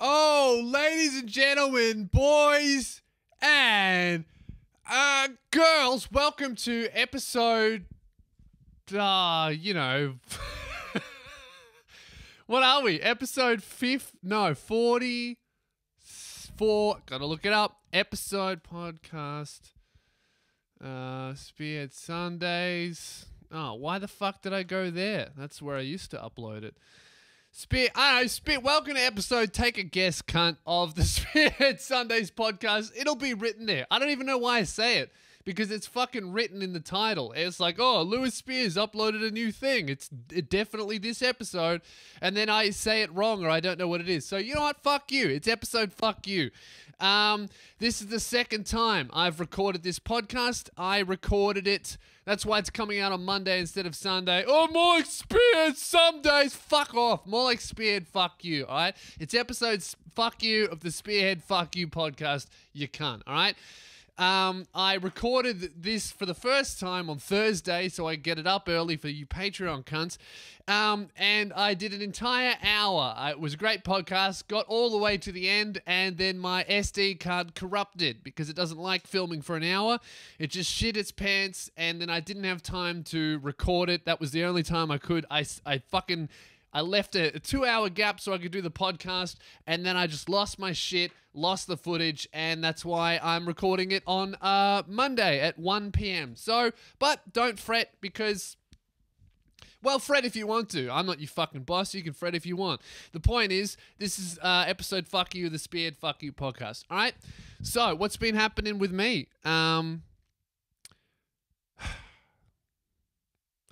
Oh, ladies and gentlemen, boys and uh, girls, welcome to episode. Uh, you know. what are we? Episode fifth? No, 44. Gotta look it up. Episode podcast. Uh, Spearhead Sundays. Oh, why the fuck did I go there? That's where I used to upload it. Spear, I know, Spear, welcome to episode, take a guess, cunt, of the Spearhead Sundays podcast. It'll be written there. I don't even know why I say it because it's fucking written in the title. It's like, oh, Lewis Spears uploaded a new thing. It's definitely this episode. And then I say it wrong or I don't know what it is. So, you know what? Fuck you. It's episode fuck you. Um, this is the second time I've recorded this podcast. I recorded it. That's why it's coming out on Monday instead of Sunday. Oh, more Speared some days. Fuck off. More like fuck you. All right. It's episodes fuck you of the Spearhead fuck you podcast. You can't. All right. Um, I recorded this for the first time on Thursday, so I get it up early for you Patreon cunts. Um, and I did an entire hour. It was a great podcast. Got all the way to the end, and then my SD card corrupted because it doesn't like filming for an hour. It just shit its pants, and then I didn't have time to record it. That was the only time I could. I, I fucking I left a, two hour gap so I could do the podcast, and then I just lost my shit, lost the footage, and that's why I'm recording it on uh, Monday at 1 p.m. So, but don't fret because. Well, fret if you want to. I'm not your fucking boss. You can fret if you want. The point is, this is uh, episode "Fuck You," the Speared "Fuck You" podcast. All right. So, what's been happening with me? Um,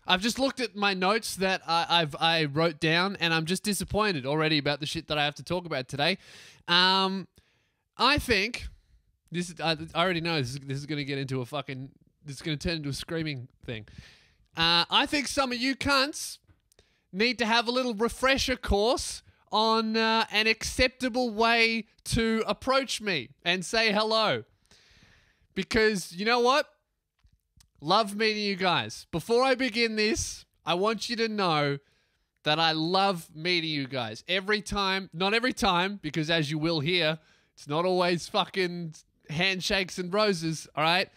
I've just looked at my notes that I, I've I wrote down, and I'm just disappointed already about the shit that I have to talk about today. Um, I think this. I, I already know this is, this is going to get into a fucking. This is going to turn into a screaming thing. Uh, I think some of you cunts need to have a little refresher course on uh, an acceptable way to approach me and say hello. Because you know what? Love meeting you guys. Before I begin this, I want you to know that I love meeting you guys. Every time, not every time, because as you will hear, it's not always fucking handshakes and roses, all right?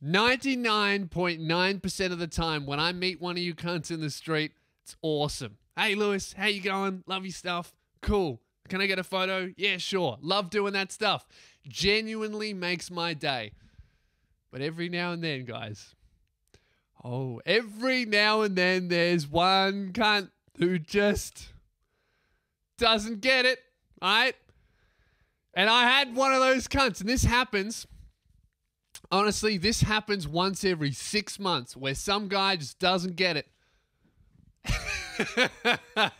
99.9% of the time when I meet one of you cunts in the street, it's awesome. Hey Lewis, how you going? Love your stuff. Cool. Can I get a photo? Yeah, sure. Love doing that stuff. Genuinely makes my day. But every now and then, guys, oh, every now and then there's one cunt who just doesn't get it, right? And I had one of those cunts, and this happens. Honestly, this happens once every six months where some guy just doesn't get it.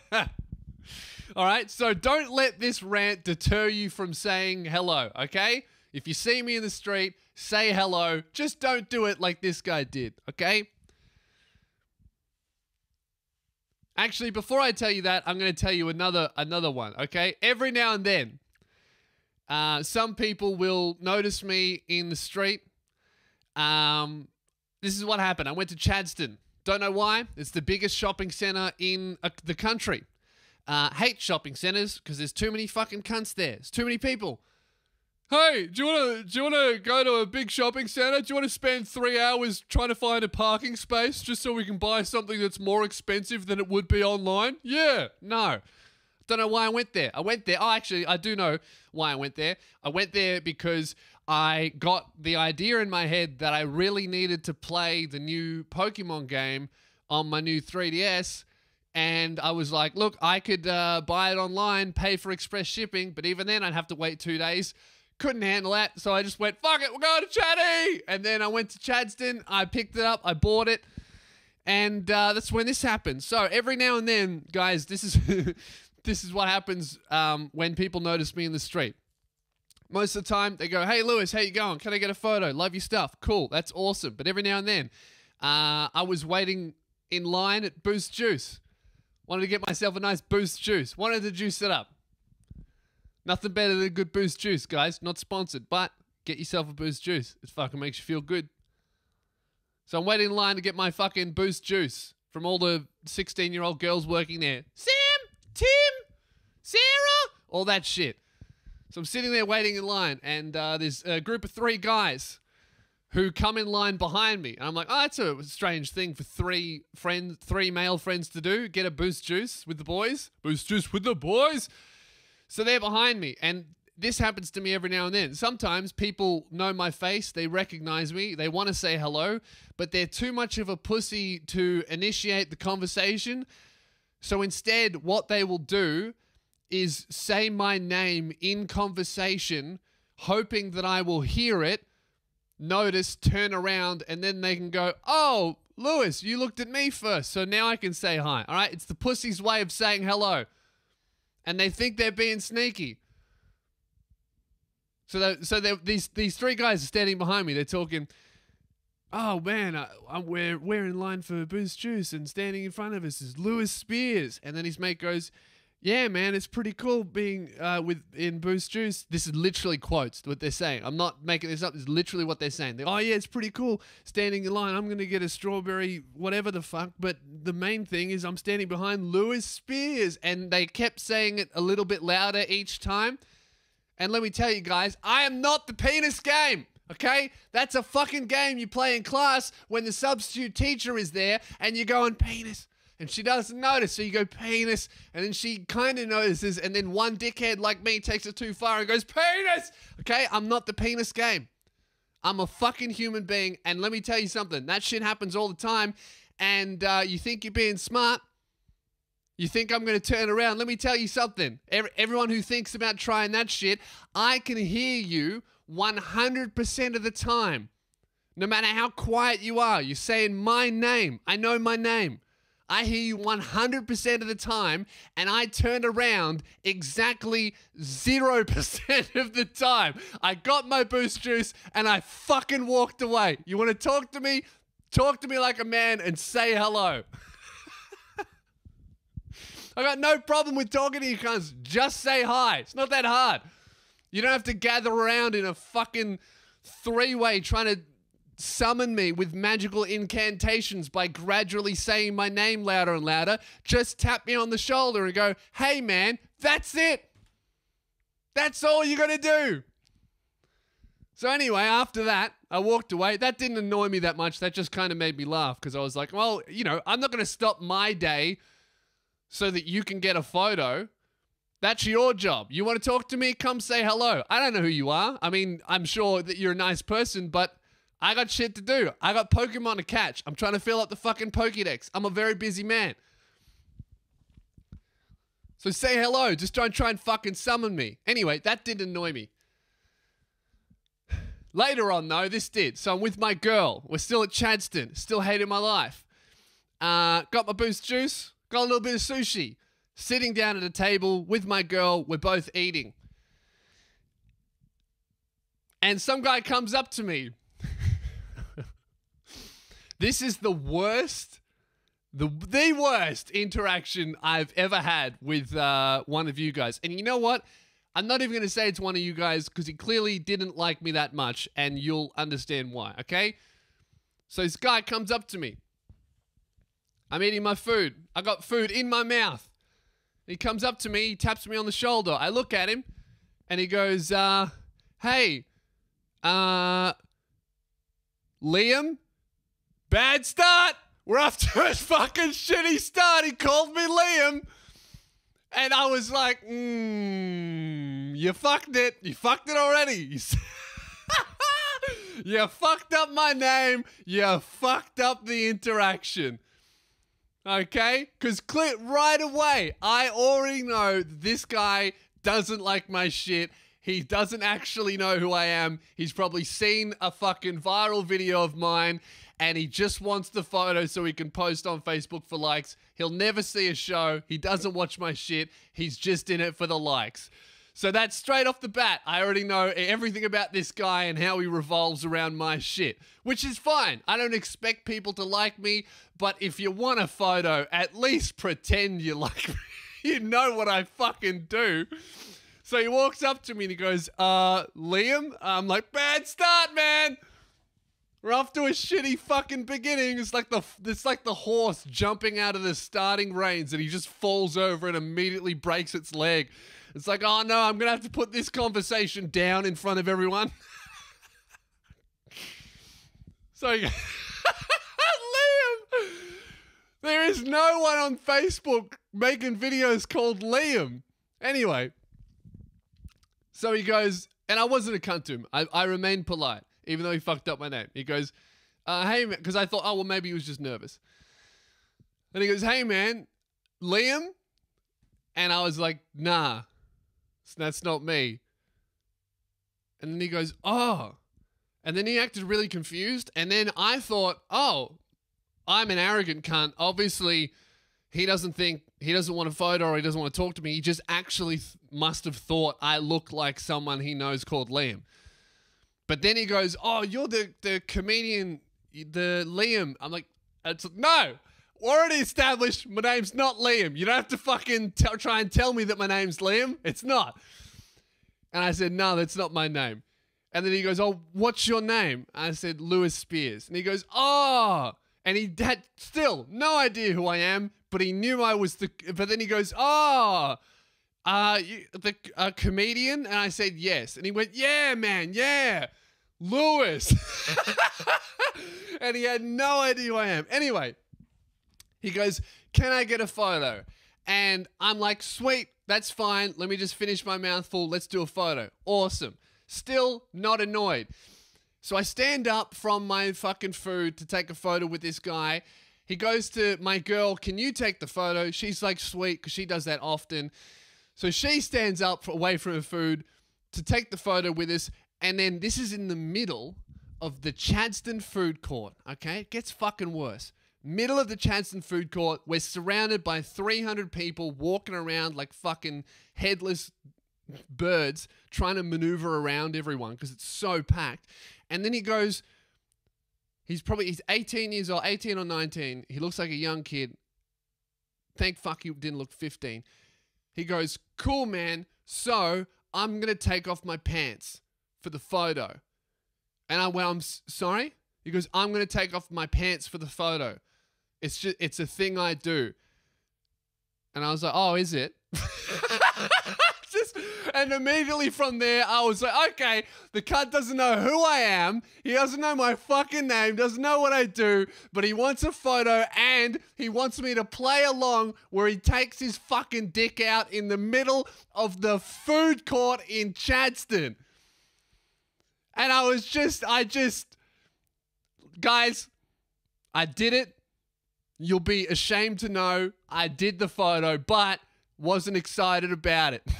All right, so don't let this rant deter you from saying hello, okay? If you see me in the street, say hello. Just don't do it like this guy did, okay? Actually, before I tell you that, I'm going to tell you another another one, okay? Every now and then, uh, some people will notice me in the street. Um, this is what happened. I went to Chadstone. Don't know why. It's the biggest shopping center in uh, the country. Uh, hate shopping centers because there's too many fucking cunts there. There's too many people. Hey, do you want to do you want to go to a big shopping center? Do you want to spend three hours trying to find a parking space just so we can buy something that's more expensive than it would be online? Yeah, no. Don't know why I went there. I went there. Oh, actually, I do know why I went there. I went there because I got the idea in my head that I really needed to play the new Pokemon game on my new 3DS. And I was like, look, I could uh, buy it online, pay for express shipping, but even then I'd have to wait two days couldn't handle that. So I just went, fuck it, we're going to Chatty. And then I went to Chadstone. I picked it up. I bought it. And uh, that's when this happened. So every now and then, guys, this is this is what happens um, when people notice me in the street. Most of the time, they go, "Hey, Lewis, how you going? Can I get a photo? Love your stuff. Cool, that's awesome." But every now and then, uh, I was waiting in line at Boost Juice. Wanted to get myself a nice Boost Juice. Wanted to juice it up. Nothing better than good boost juice, guys. Not sponsored, but get yourself a boost juice. It fucking makes you feel good. So I'm waiting in line to get my fucking boost juice from all the 16 year old girls working there. Sam, Tim, Sarah, all that shit. So I'm sitting there waiting in line, and uh, there's a group of three guys who come in line behind me. And I'm like, oh, that's a strange thing for three friends, three male friends to do. Get a boost juice with the boys. Boost juice with the boys. So they're behind me, and this happens to me every now and then. Sometimes people know my face, they recognize me, they want to say hello, but they're too much of a pussy to initiate the conversation. So instead, what they will do is say my name in conversation, hoping that I will hear it, notice, turn around, and then they can go, Oh, Lewis, you looked at me first, so now I can say hi. All right, it's the pussy's way of saying hello. And they think they're being sneaky. So, so these these three guys are standing behind me. They're talking. Oh man, I, I'm, we're we're in line for Boost Juice, and standing in front of us is Lewis Spears. And then his mate goes, "Yeah, man, it's pretty cool being uh, with in Boost Juice." This is literally quotes what they're saying. I'm not making this up. It's literally what they're saying. They're, oh yeah, it's pretty cool standing in line. I'm gonna get a strawberry, whatever the fuck. But the main thing is I'm standing behind Lewis Spears, and they kept saying it a little bit louder each time. And let me tell you guys, I am not the penis game. Okay? That's a fucking game you play in class when the substitute teacher is there and you're going penis. And she doesn't notice. So you go penis. And then she kind of notices. And then one dickhead like me takes it too far and goes penis. Okay? I'm not the penis game. I'm a fucking human being. And let me tell you something that shit happens all the time. And uh, you think you're being smart. You think I'm going to turn around? Let me tell you something. Everyone who thinks about trying that shit, I can hear you 100% of the time. No matter how quiet you are, you're saying my name. I know my name. I hear you 100% of the time, and I turn around exactly 0% of the time. I got my boost juice and I fucking walked away. You want to talk to me? Talk to me like a man and say hello. I got no problem with talking to you cunts. Just say hi. It's not that hard. You don't have to gather around in a fucking three way trying to summon me with magical incantations by gradually saying my name louder and louder. Just tap me on the shoulder and go, hey man, that's it. That's all you gotta do. So, anyway, after that, I walked away. That didn't annoy me that much. That just kind of made me laugh because I was like, well, you know, I'm not going to stop my day so that you can get a photo. That's your job. You want to talk to me? Come say hello. I don't know who you are. I mean, I'm sure that you're a nice person, but I got shit to do. I got Pokemon to catch. I'm trying to fill up the fucking Pokédex. I'm a very busy man. So say hello. Just don't try and fucking summon me. Anyway, that didn't annoy me. Later on, though, this did. So I'm with my girl. We're still at Chadstone. Still hating my life. Uh, got my boost juice. Got a little bit of sushi. Sitting down at a table with my girl, we're both eating. And some guy comes up to me. This is the worst, the the worst interaction I've ever had with uh, one of you guys. And you know what? I'm not even going to say it's one of you guys because he clearly didn't like me that much, and you'll understand why. Okay? So this guy comes up to me. I'm eating my food. I got food in my mouth. He comes up to me, he taps me on the shoulder. I look at him and he goes, uh, hey, uh, Liam, bad start. We're off to a fucking shitty start. He called me Liam. And I was like, mm, you fucked it. You fucked it already. you fucked up my name. You fucked up the interaction. Okay? Because clear right away, I already know this guy doesn't like my shit. He doesn't actually know who I am. He's probably seen a fucking viral video of mine and he just wants the photo so he can post on Facebook for likes. He'll never see a show. He doesn't watch my shit. He's just in it for the likes. So that's straight off the bat. I already know everything about this guy and how he revolves around my shit, which is fine. I don't expect people to like me, but if you want a photo, at least pretend you like me. you know what I fucking do. So he walks up to me and he goes, uh, Liam? I'm like, bad start, man. We're off to a shitty fucking beginning. It's like the it's like the horse jumping out of the starting reins and he just falls over and immediately breaks its leg. It's like, oh no, I'm gonna have to put this conversation down in front of everyone. so Liam, there is no one on Facebook making videos called Liam. Anyway, so he goes, and I wasn't a cunt to him. I, I remained polite, even though he fucked up my name. He goes, uh, hey, because I thought, oh, well, maybe he was just nervous. And he goes, hey, man, Liam? And I was like, nah, that's not me. And then he goes, oh. And then he acted really confused. And then I thought, oh, I'm an arrogant cunt. Obviously, he doesn't think, he doesn't want a photo or he doesn't want to talk to me. He just actually th- must have thought I look like someone he knows called Liam. But then he goes, oh, you're the, the comedian, the Liam. I'm like, it's, no, already established my name's not Liam. You don't have to fucking t- try and tell me that my name's Liam. It's not. And I said, no, that's not my name. And then he goes, oh, what's your name? I said, Lewis Spears. And he goes, oh. And he had still no idea who I am, but he knew I was the. But then he goes, oh, uh, you, the comedian? And I said, yes. And he went, yeah, man, yeah. Lewis. and he had no idea who I am. Anyway, he goes, Can I get a photo? And I'm like, Sweet, that's fine. Let me just finish my mouthful. Let's do a photo. Awesome. Still not annoyed. So I stand up from my fucking food to take a photo with this guy. He goes to my girl, Can you take the photo? She's like, Sweet, because she does that often. So she stands up away from her food to take the photo with us. And then this is in the middle of the Chadstone food court. Okay? It gets fucking worse middle of the Chadstone food court. We're surrounded by 300 people walking around like fucking headless birds trying to maneuver around everyone because it's so packed. And then he goes, he's probably, he's 18 years old, 18 or 19. He looks like a young kid. Thank fuck he didn't look 15. He goes, cool, man. So I'm going to take off my pants for the photo. And I went, I'm sorry? He goes, I'm going to take off my pants for the photo. It's just it's a thing I do. And I was like, oh, is it? just and immediately from there, I was like, okay, the cunt doesn't know who I am. He doesn't know my fucking name, doesn't know what I do, but he wants a photo and he wants me to play along where he takes his fucking dick out in the middle of the food court in Chadstone. And I was just, I just, guys, I did it. You'll be ashamed to know I did the photo, but wasn't excited about it.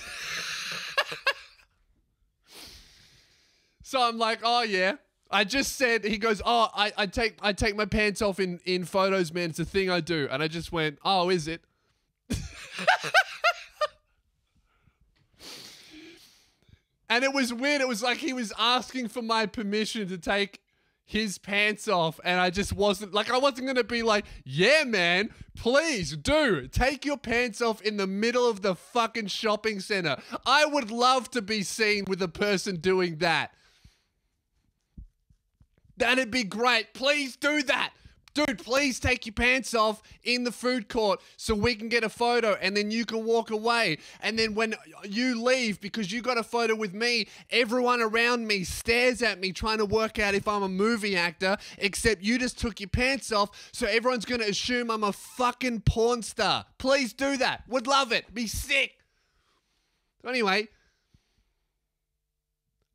so I'm like, oh yeah. I just said he goes, Oh, I, I take I take my pants off in, in photos, man. It's a thing I do. And I just went, Oh, is it? and it was weird. It was like he was asking for my permission to take his pants off and I just wasn't like I wasn't going to be like, "Yeah, man, please do. Take your pants off in the middle of the fucking shopping center." I would love to be seen with a person doing that. That'd be great. Please do that dude, please take your pants off in the food court so we can get a photo and then you can walk away. And then when you leave because you got a photo with me, everyone around me stares at me trying to work out if I'm a movie actor, except you just took your pants off. So everyone's to assume I'm a fucking porn star. Please do that. Would love it. Be sick. Anyway,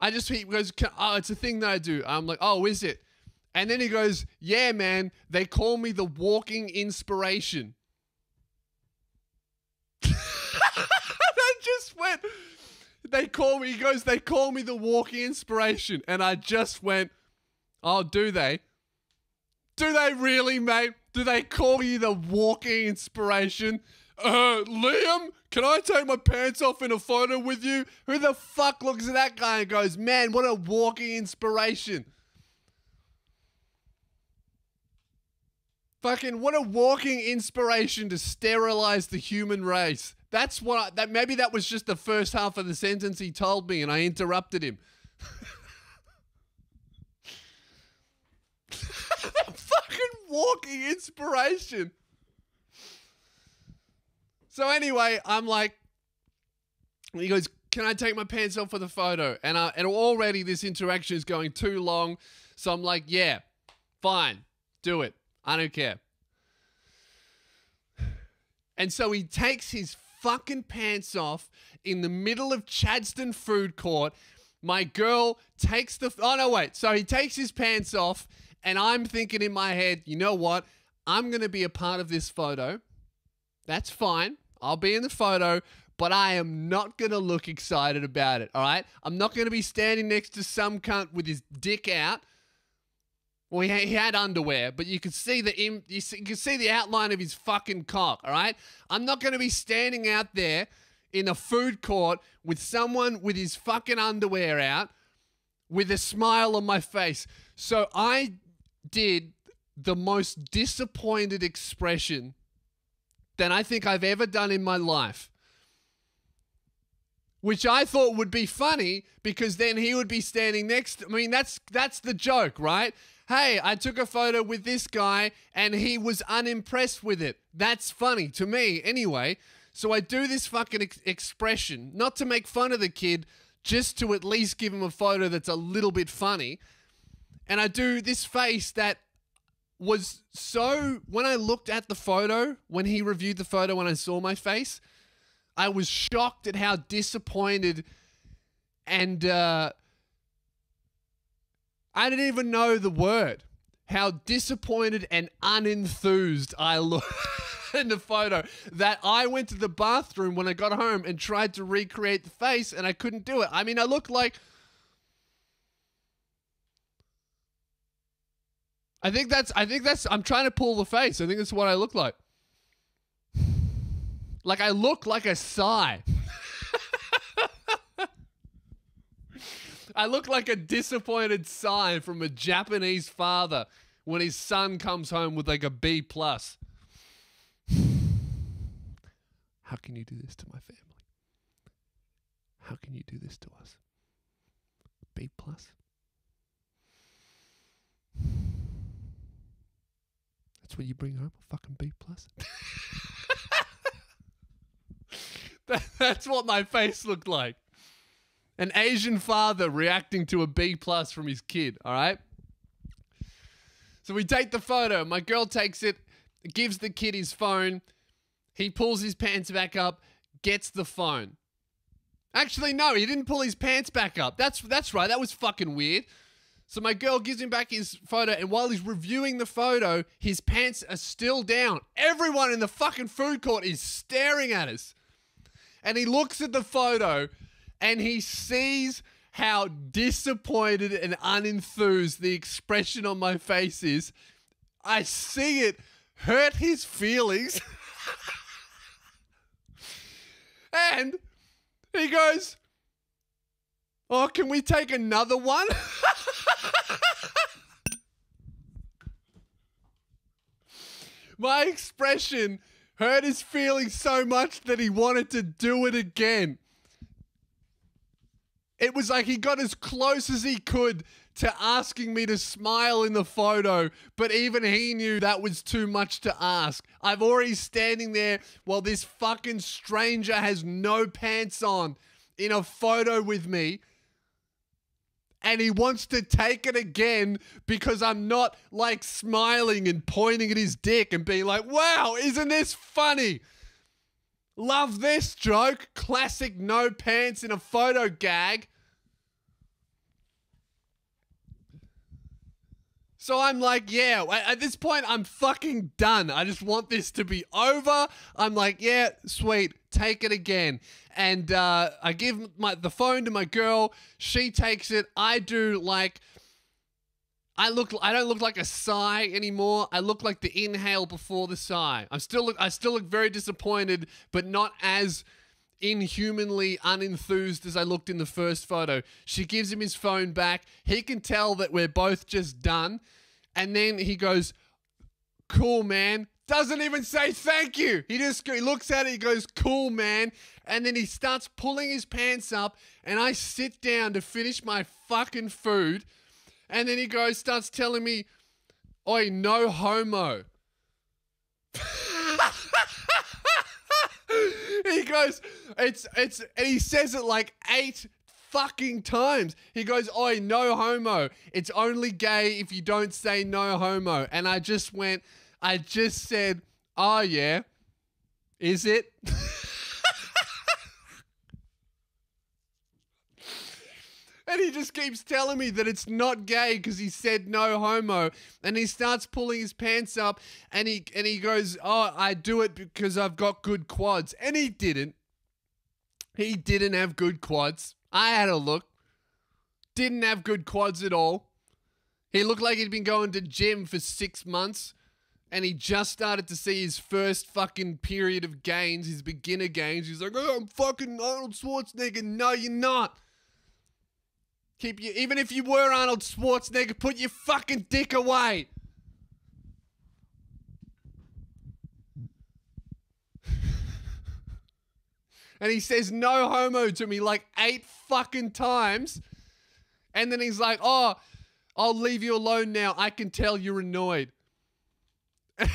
I just he goes, oh, it's a thing that I do. I'm like, oh, is it? And then he goes, Yeah, man, they call me the walking inspiration. I just went, They call me, he goes, They call me the walking inspiration. And I just went, Oh, do they? Do they really, mate? Do they call you the walking inspiration? Uh, Liam, can I take my pants off in a photo with you? Who the fuck looks at that guy and goes, Man, what a walking inspiration? Fucking what a walking inspiration to sterilize the human race. That's what I, that maybe that was just the first half of the sentence he told me and I interrupted him. fucking walking inspiration. So anyway, I'm like he goes, "Can I take my pants off for the photo?" And I, and already this interaction is going too long, so I'm like, "Yeah, fine, do it. I don't care." And so he takes his fucking pants off in the middle of Chadstone food court. My girl takes the. Oh, no, wait. So he takes his pants off, and I'm thinking in my head, you know what? I'm going to be a part of this photo. That's fine. I'll be in the photo, but I am not going to look excited about it. All right. I'm not going to be standing next to some cunt with his dick out. Well, he, he had underwear, but you could see the Im- you, see, you could see the outline of his fucking cock. All right. I'm not going to be standing out there in a food court with someone with his fucking underwear out, with a smile on my face. So I did the most disappointed expression than I think I've ever done in my life. Which I thought would be funny because then he would be standing next. I mean, that's that's the joke, right? Hey, I took a photo with this guy and he was unimpressed with it. That's funny to me, anyway. So I do this fucking ex- expression, not to make fun of the kid, just to at least give him a photo that's a little bit funny. And I do this face that was so when I looked at the photo, when he reviewed the photo, when I saw my face, I was shocked at how disappointed and uh, I didn't even know the word. How disappointed and unenthused I look in the photo that I went to the bathroom when I got home and tried to recreate the face and I couldn't do it. I mean, I looked like I think that's I think that's I'm trying to pull the face. I think that's what I look like. Like I look like a sigh. I look like a disappointed sigh from a Japanese father when his son comes home with like a B plus. How can you do this to my family? How can you do this to us? B plus? That's what you bring home, a fucking B plus. that, that's what my face looked like. An Asian father reacting to a B plus from his kid. All right. So we take the photo. My girl takes it, gives the kid his phone. He pulls his pants back up, gets the phone. Actually, no, he didn't pull his pants back up. That's that's right. That was fucking weird. So my girl gives him back his photo, and while he's reviewing the photo, his pants are still down. Everyone in the fucking food court is staring at us. And he looks at the photo and he sees how disappointed and unenthused the expression on my face is. I see it hurt his feelings. and he goes, Oh, can we take another one? My expression hurt his feelings so much that he wanted to do it again. It was like he got as close as he could to asking me to smile in the photo, but even he knew that was too much to ask. I've already standing there while this fucking stranger has no pants on in a photo with me and he wants to take it again because I'm not like smiling and pointing at his dick and being like, wow, isn't this funny? Love this joke. Classic no pants in a photo gag. So I'm like, yeah, at this point, I'm fucking done. I just want this to be over. I'm like, yeah, sweet, take it again. And uh, I give my the phone to my girl. She takes it. I do like. I look. I don't look like a sigh anymore. I look like the inhale before the sigh. I'm still. Look, I still look very disappointed, but not as inhumanly unenthused as I looked in the first photo. She gives him his phone back. He can tell that we're both just done. And then he goes, Cool, man. Doesn't even say thank you. He just he looks at it, he goes, Cool, man. And then he starts pulling his pants up, and I sit down to finish my fucking food. And then he goes, starts telling me, Oi, no homo. he goes, it's it's and he says it like eight fucking times. He goes, Oi, no homo. It's only gay if you don't say no homo. And I just went, I just said, Oh yeah. Is it? And he just keeps telling me that it's not gay because he said no homo. And he starts pulling his pants up and he and he goes, Oh, I do it because I've got good quads. And he didn't. He didn't have good quads. I had a look. Didn't have good quads at all. He looked like he'd been going to gym for six months and he just started to see his first fucking period of gains, his beginner gains. He's like, oh, I'm fucking Arnold Schwarzenegger. No, you're not. Keep you, even if you were Arnold Schwarzenegger, put your fucking dick away. and he says no homo to me like eight fucking times. And then he's like, oh, I'll leave you alone now. I can tell you're annoyed. I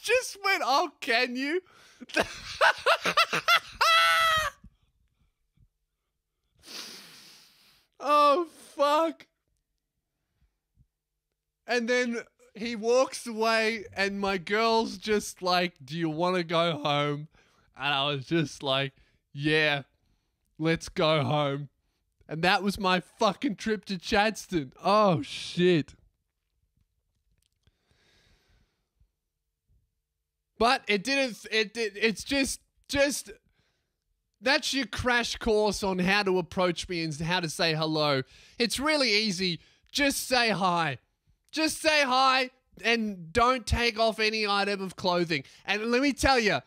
just went, oh, can you? oh, fuck. And then he walks away, and my girl's just like, Do you want to go home? And I was just like, Yeah, let's go home. And that was my fucking trip to Chadstone. Oh, shit. But it didn't. It did. It's just, just. That's your crash course on how to approach me and how to say hello. It's really easy. Just say hi. Just say hi and don't take off any item of clothing. And let me tell you,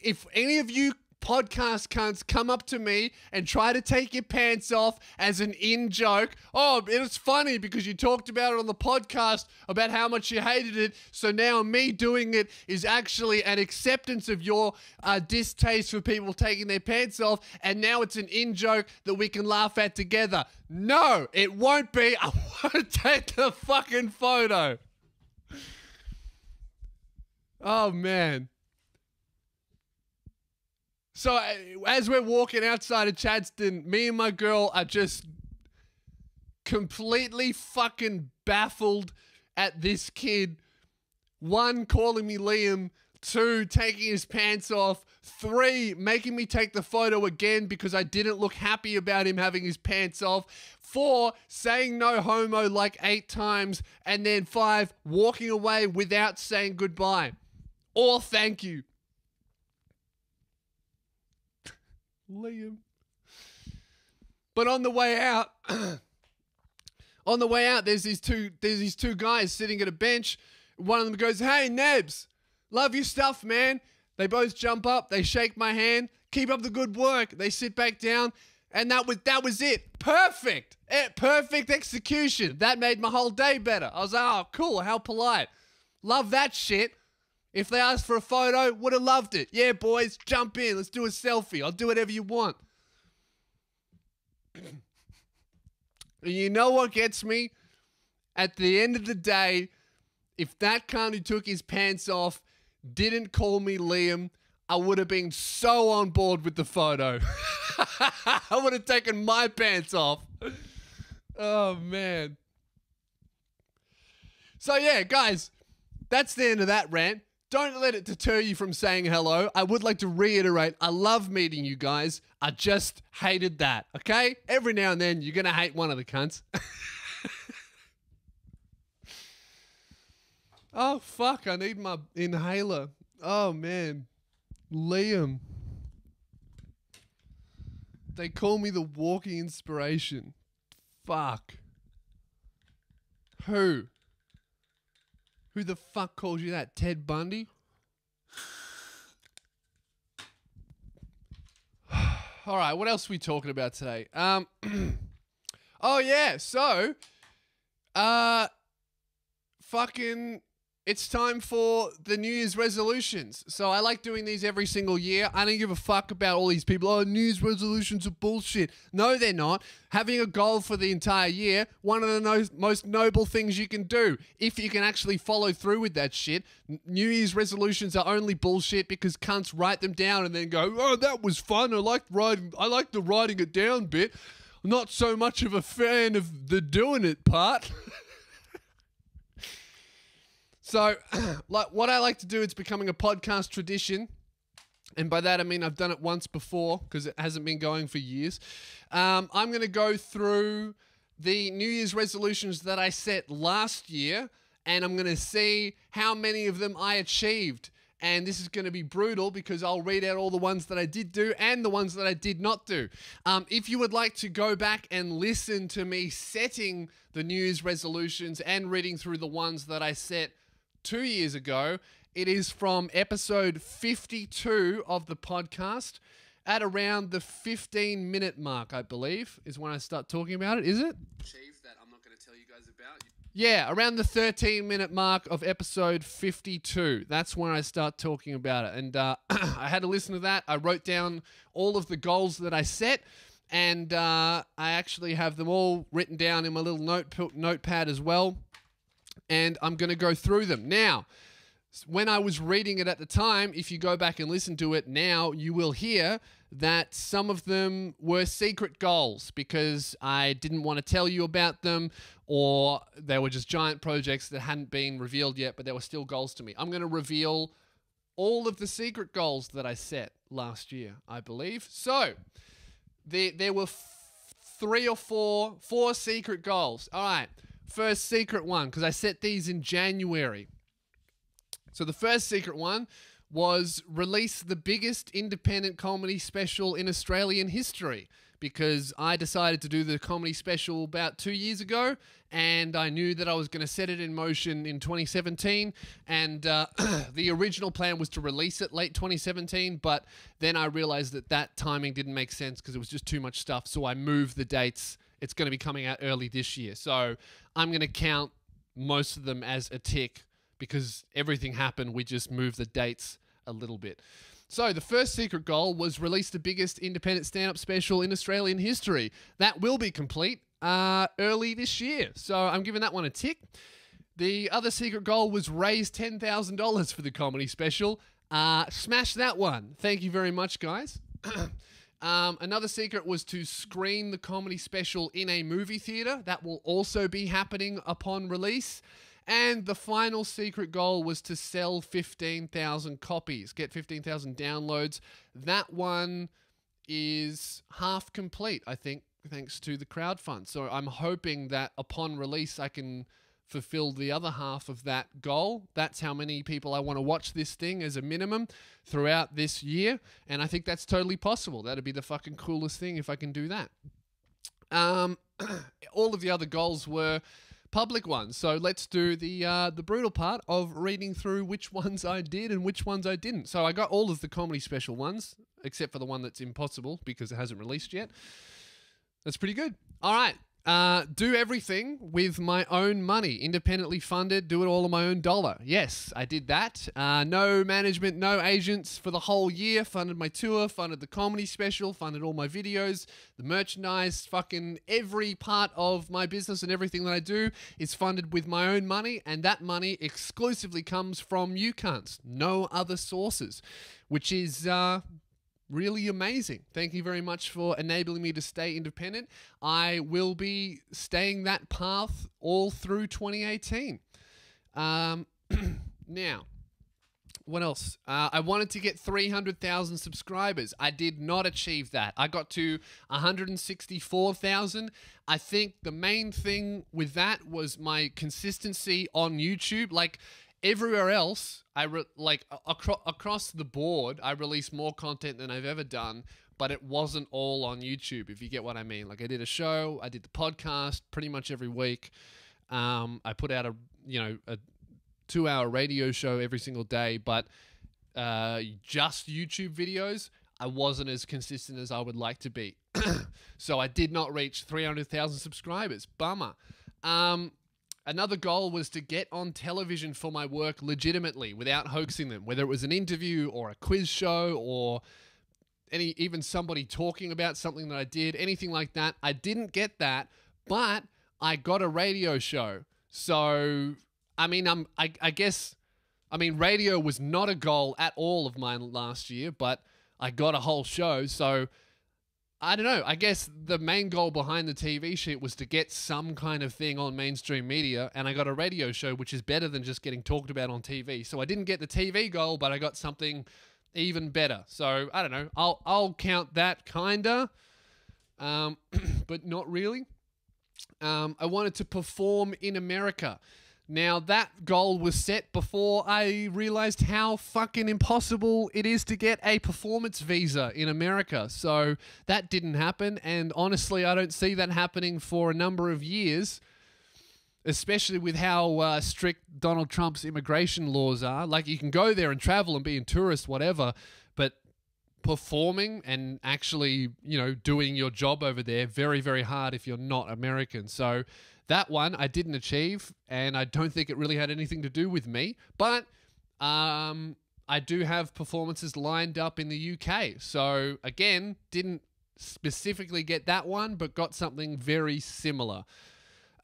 if any of you podcast cunts come up to me and try to take your pants off as an in joke. Oh, it's funny because you talked about it on the podcast about how much you hated it. So now me doing it is actually an acceptance of your uh, distaste for people taking their pants off. And now it's an in joke that we can laugh at together. No, it won't be. I won't take the fucking photo. Oh, man. So as we're walking outside of Chadstone, me and my girl are just completely fucking baffled at this kid. One, calling me Liam. Two, taking his pants off. Three, making me take the photo again because I didn't look happy about him having his pants off. Four, saying no homo like eight times. And then five, walking away without saying goodbye or thank you. Liam. But on the way out, on the way out, there's these two there's these two guys sitting at a bench. One of them goes, "Hey, Nebs, love your stuff, man." They both jump up, they shake my hand, keep up the good work. They sit back down, and that was that was it. Perfect, eh, perfect execution. That made my whole day better. I was like, "Oh, cool, how polite." Love that shit. If they asked for a photo, would have loved it. Yeah, boys, jump in. Let's do a selfie. I'll do whatever you want. you know what gets me? At the end of the day, if that cunt who took his pants off didn't call me Liam, I would have been so on board with the photo. I would have taken my pants off. Oh, man. So, yeah, guys, that's the end of that rant. Don't let it deter you from saying hello. I would like to reiterate I love meeting you guys. I just hated that, okay? Every now and then you're going to hate one of the cunts. oh, fuck. I need my inhaler. Oh, man. Liam. They call me the walking inspiration. Fuck. Who? Who the fuck calls you that? Ted Bundy? All right, what else are we talking about today? Um, oh yeah, so, uh, fucking, it's time for the New Year's resolutions. So I like doing these every single year. I don't give a fuck about all these people. Oh, New Year's resolutions are bullshit. No, they're not. Having a goal for the entire year, one of the no- most noble things you can do. If you can actually follow through with that shit. New Year's resolutions are only bullshit because cunts write them down and then go, "Oh, that was fun. I liked writing. I liked the writing it down bit." Not so much of a fan of the doing it part. So, like what I like to do, it's becoming a podcast tradition. And by that I mean I've done it once before because it hasn't been going for years. Um, I'm going to go through the New Year's resolutions that I set last year, and I'm going to see how many of them I achieved. And this is going to be brutal because I'll read out all the ones that I did do and the ones that I did not do. Um, if you would like to go back and listen to me setting the New Year's resolutions and reading through the ones that I set two years ago. It is from episode 52 of the podcast at around the 15 minute mark, I believe, is when I start talking about it. Is it? Achieved that I'm not going to tell you guys about. Yeah, around the 13 minute mark of episode 52. That's when I start talking about it. And uh, I had to listen to that. I wrote down all of the goals that I set. And uh, I actually have them all written down in my little note notepad as well and I'm going to go through them. Now, when I was reading it at the time, if you go back and listen to it now, you will hear that some of them were secret goals because I didn't want to tell you about them or they were just giant projects that hadn't been revealed yet, but they were still goals to me. I'm going to reveal all of the secret goals that I set last year, I believe. So, there, there were three or four, four secret goals. All right. First secret one, because I set these in January. So the first secret one was release the biggest independent comedy special in Australian history because I decided to do the comedy special about two years ago, and I knew that I was going to set it in motion in 2017. And uh, the original plan was to release it late 2017, but then I realized that that timing didn't make sense because it was just too much stuff. So I moved the dates it's going to be coming out early this year. So I'm going to count most of them as a tick because everything happened. We just moved the dates a little bit. So the first secret goal was release the biggest independent stand-up special in Australian history. That will be complete uh, early this year. So I'm giving that one a tick. The other secret goal was raise $10,000 for the comedy special. Uh, smash that one. Thank you very much, guys. Um, another secret was to screen the comedy special in a movie theater. That will also be happening upon release. And the final secret goal was to sell 15,000 copies, get 15,000 downloads. That one is half complete, I think, thanks to the crowdfund. So I'm hoping that upon release, I can fulfill the other half of that goal. That's how many people I want to watch this thing as a minimum throughout this year. And I think that's totally possible. That'd be the fucking coolest thing if I can do that. Um, all of the other goals were public ones. So let's do the uh, the brutal part of reading through which ones I did and which ones I didn't. So I got all of the comedy special ones, except for the one that's impossible because it hasn't released yet. That's pretty good. All right, uh, do everything with my own money, independently funded, do it all on my own dollar. Yes, I did that. Uh, no management, no agents for the whole year. Funded my tour, funded the comedy special, funded all my videos, the merchandise, fucking every part of my business and everything that I do is funded with my own money, and that money exclusively comes from you cunts, no other sources, which is uh, really amazing. Thank you very much for enabling me to stay independent. I will be staying that path all through 2018. Um, now, what else? Uh, I wanted to get 300,000 subscribers. I did not achieve that. I got to 164,000. I think the main thing with that was my consistency on YouTube. Like, everywhere else, I re- like acro- across the board, I release more content than I've ever done, but it wasn't all on YouTube. If you get what I mean, like I did a show, I did the podcast pretty much every week. Um, I put out a you know a two-hour radio show every single day, but uh, just YouTube videos, I wasn't as consistent as I would like to be. so I did not reach 300,000 subscribers. Bummer. Um, Another goal was to get on television for my work legitimately without hoaxing them, whether it was an interview or a quiz show or any even somebody talking about something that I did, anything like that. I didn't get that, but I got a radio show. So I mean, I'm I, I guess I mean radio was not a goal at all of mine last year, but I got a whole show. So I don't know. I guess the main goal behind the TV sheet was to get some kind of thing on mainstream media, and I got a radio show, which is better than just getting talked about on TV. So I didn't get the TV goal, but I got something even better. So I don't know. I'll I'll count that kinda, um, but not really. Um, I wanted to perform in America. Now that goal was set before I realized how fucking impossible it is to get a performance visa in America. So that didn't happen, and honestly, I don't see that happening for a number of years especially with how uh, strict Donald Trump's immigration laws are. Like you can go there and travel and be a tourist, whatever, but performing and actually, you know, doing your job over there very, very hard if you're not American. So that one I didn't achieve, and I don't think it really had anything to do with me, but. Um, I do have performances lined up in the UK. So again, didn't specifically get that one, but got something very similar.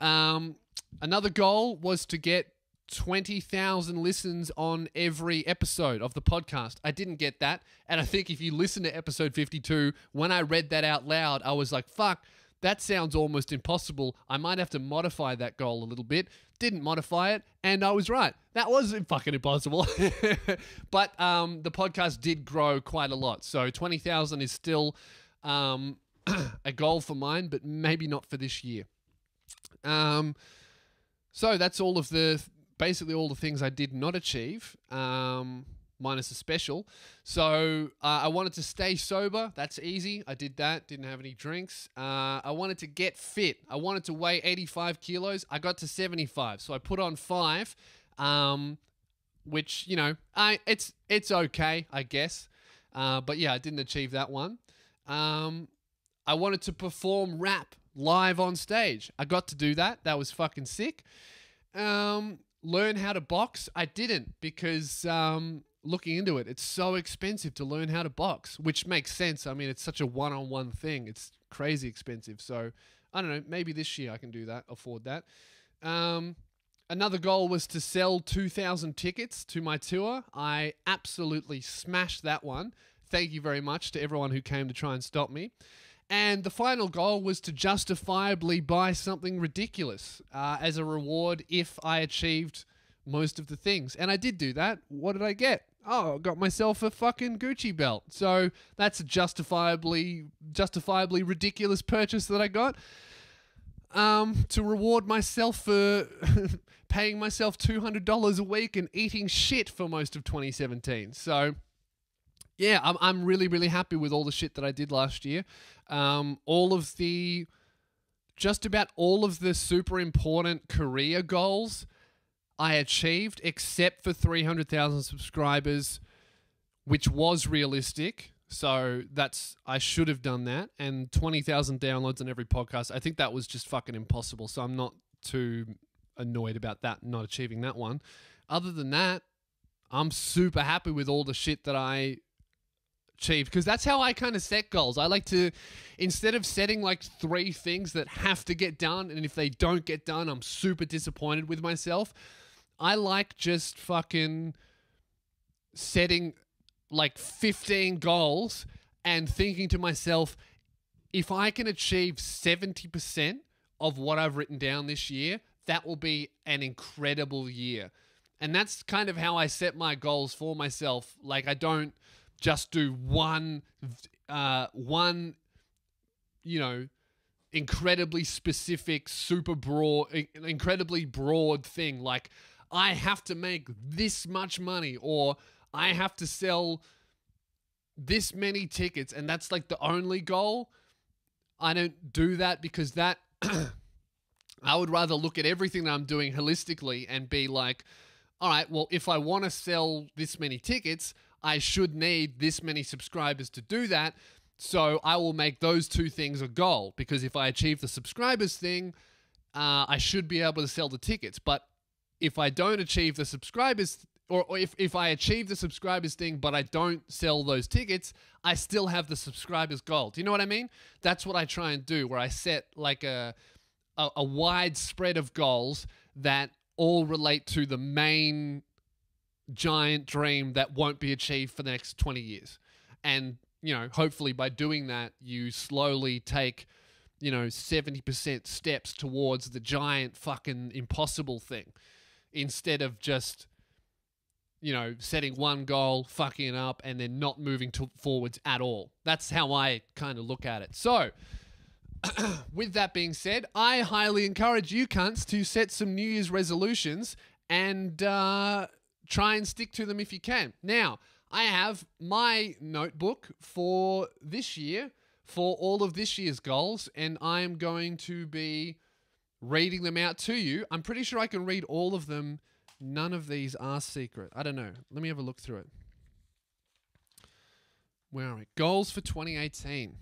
Um, another goal was to get 20,000 listens on every episode of the podcast. I didn't get that. And I think if you listen to episode 52, when I read that out loud, I was like, fuck, that sounds almost impossible. I might have to modify that goal a little bit. Didn't modify it, and I was right. That was fucking impossible. but um, the podcast did grow quite a lot. So 20,000 is still um, a goal for mine, but maybe not for this year. Um, so that's all of the basically all the things I did not achieve, um, minus a special. So uh, I wanted to stay sober. That's easy. I did that. Didn't have any drinks. Uh, I wanted to get fit. I wanted to weigh 85 kilos. I got to 75. So I put on five, um, which you know, I it's it's okay, I guess. Uh, but yeah, I didn't achieve that one. Um, I wanted to perform rap live on stage. I got to do that. That was fucking sick. Um, learn how to box. I didn't because um, looking into it, it's so expensive to learn how to box, which makes sense. I mean, it's such a one on one thing. It's crazy expensive. So I don't know. Maybe this year I can do that, afford that. Um, another goal was to sell 2,000 tickets to my tour. I absolutely smashed that one. Thank you very much to everyone who came to try and stop me. And the final goal was to justifiably buy something ridiculous uh, as a reward if I achieved most of the things. And I did do that. What did I get? Oh, I got myself a fucking Gucci belt. So that's a justifiably justifiably ridiculous purchase that I got. Um, to reward myself for paying myself two hundred dollars a week and eating shit for most of 2017. So yeah, I'm I'm really really happy with all the shit that I did last year. Um, all of the just about all of the super important career goals I achieved, except for 300,000 subscribers, which was realistic. So that's I should have done that, and 20,000 downloads on every podcast. I think that was just fucking impossible. So I'm not too annoyed about that not achieving that one. Other than that, I'm super happy with all the shit that I achieved because that's how I kind of set goals. I like to, instead of setting like three things that have to get done, and if they don't get done, I'm super disappointed with myself. I like just fucking setting like 15 goals and thinking to myself, if I can achieve 70% of what I've written down this year, that will be an incredible year. And that's kind of how I set my goals for myself. Like, I don't just do one uh, one you know incredibly specific super broad incredibly broad thing like i have to make this much money or i have to sell this many tickets and that's like the only goal i don't do that because that i would rather look at everything that i'm doing holistically and be like all right well if i want to sell this many tickets I should need this many subscribers to do that. So I will make those two things a goal because if I achieve the subscribers thing, uh, I should be able to sell the tickets. But if I don't achieve the subscribers, or, or if, if I achieve the subscribers thing, but I don't sell those tickets, I still have the subscribers goal. Do you know what I mean? That's what I try and do, where I set like a, a, a wide spread of goals that all relate to the main giant dream that won't be achieved for the next 20 years. And, you know, hopefully by doing that, you slowly take, you know, 70% steps towards the giant fucking impossible thing instead of just, you know, setting one goal, fucking it up, and then not moving to forwards at all. That's how I kind of look at it. So, with that being said, I highly encourage you cunts to set some New Year's resolutions and uh, try and stick to them if you can. Now, I have my notebook for this year for all of this year's goals, and I am going to be reading them out to you. I'm pretty sure I can read all of them. None of these are secret. I don't know. Let me have a look through it. Where are we? Goals for 2018.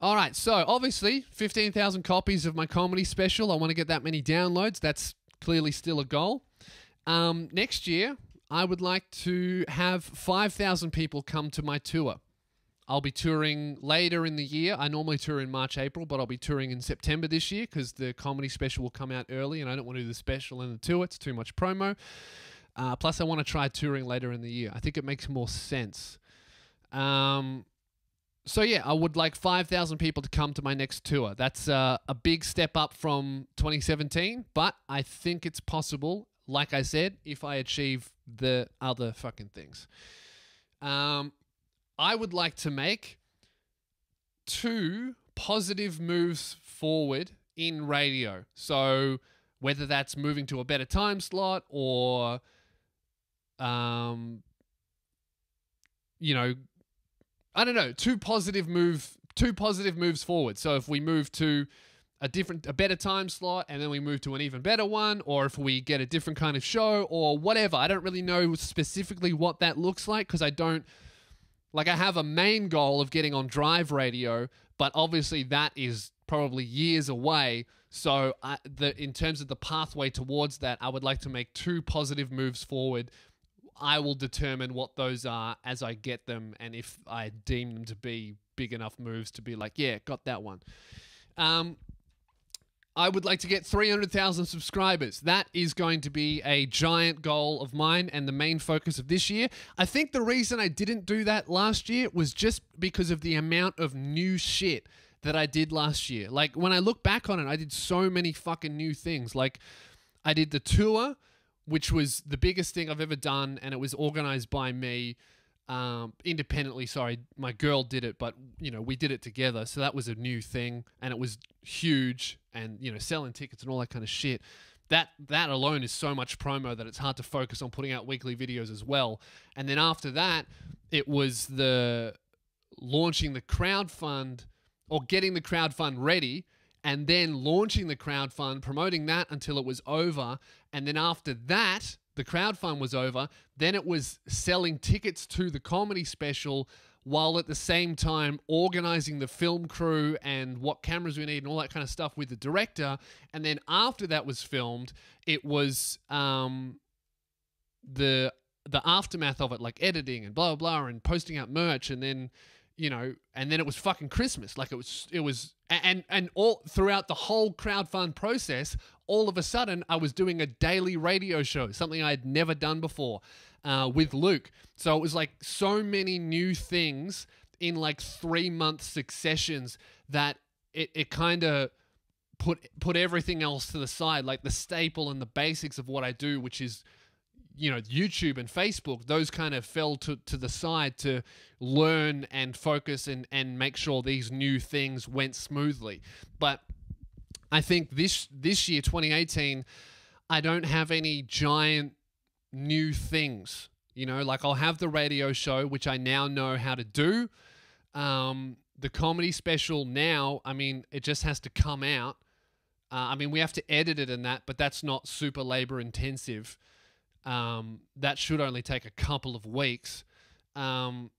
All right, so obviously 15,000 copies of my comedy special. I want to get that many downloads. That's clearly still a goal. Um, next year, I would like to have 5,000 people come to my tour. I'll be touring later in the year. I normally tour in March, April, but I'll be touring in September this year because the comedy special will come out early and I don't want to do the special and the tour. It's too much promo. Uh, plus, I want to try touring later in the year. I think it makes more sense. Um, so yeah, I would like 5,000 people to come to my next tour. That's uh, a big step up from 2017, but I think it's possible. Like I said, if I achieve the other fucking things, um, I would like to make two positive moves forward in radio. So whether that's moving to a better time slot or, um, you know, I don't know, two positive move, two positive moves forward. So if we move to a different, a better time slot, and then we move to an even better one, or if we get a different kind of show, or whatever. I don't really know specifically what that looks like because I don't, like, I have a main goal of getting on drive radio, but obviously that is probably years away. So, I, the in terms of the pathway towards that, I would like to make two positive moves forward I will determine what those are as I get them and if I deem them to be big enough moves to be like, yeah, got that one. Um, I would like to get 300,000 subscribers. That is going to be a giant goal of mine and the main focus of this year. I think the reason I didn't do that last year was just because of the amount of new shit that I did last year. Like when I look back on it, I did so many fucking new things. Like I did the tour which was the biggest thing I've ever done, and it was organized by me um, independently. Sorry, my girl did it, but you know we did it together, so that was a new thing, and it was huge, and you know selling tickets and all that kind of shit. That that alone is so much promo that it's hard to focus on putting out weekly videos as well. And then after that, it was the launching the crowd fund or getting the crowd fund ready and then launching the crowd fund, promoting that until it was over. And then after that, the crowd fund was over. Then it was selling tickets to the comedy special while at the same time organizing the film crew and what cameras we need and all that kind of stuff with the director. And then after that was filmed, it was um, the the aftermath of it, like editing and blah blah, blah and posting out merch, and then you know, and then it was fucking Christmas. Like it was, it was, and and all throughout the whole crowdfund process, all of a sudden I was doing a daily radio show, something I had never done before, uh, with Luke. So it was like so many new things in like three month successions that it it kind of put put everything else to the side, like the staple and the basics of what I do, which is you know YouTube and Facebook, those kind of fell to, to the side to learn and focus and, and make sure these new things went smoothly. But I think this this year, 2018, I don't have any giant new things. You know, like I'll have the radio show, which I now know how to do. Um, the comedy special now, I mean, it just has to come out. Uh, I mean, we have to edit it and that, but that's not super labor intensive. Um, that should only take a couple of weeks. Um,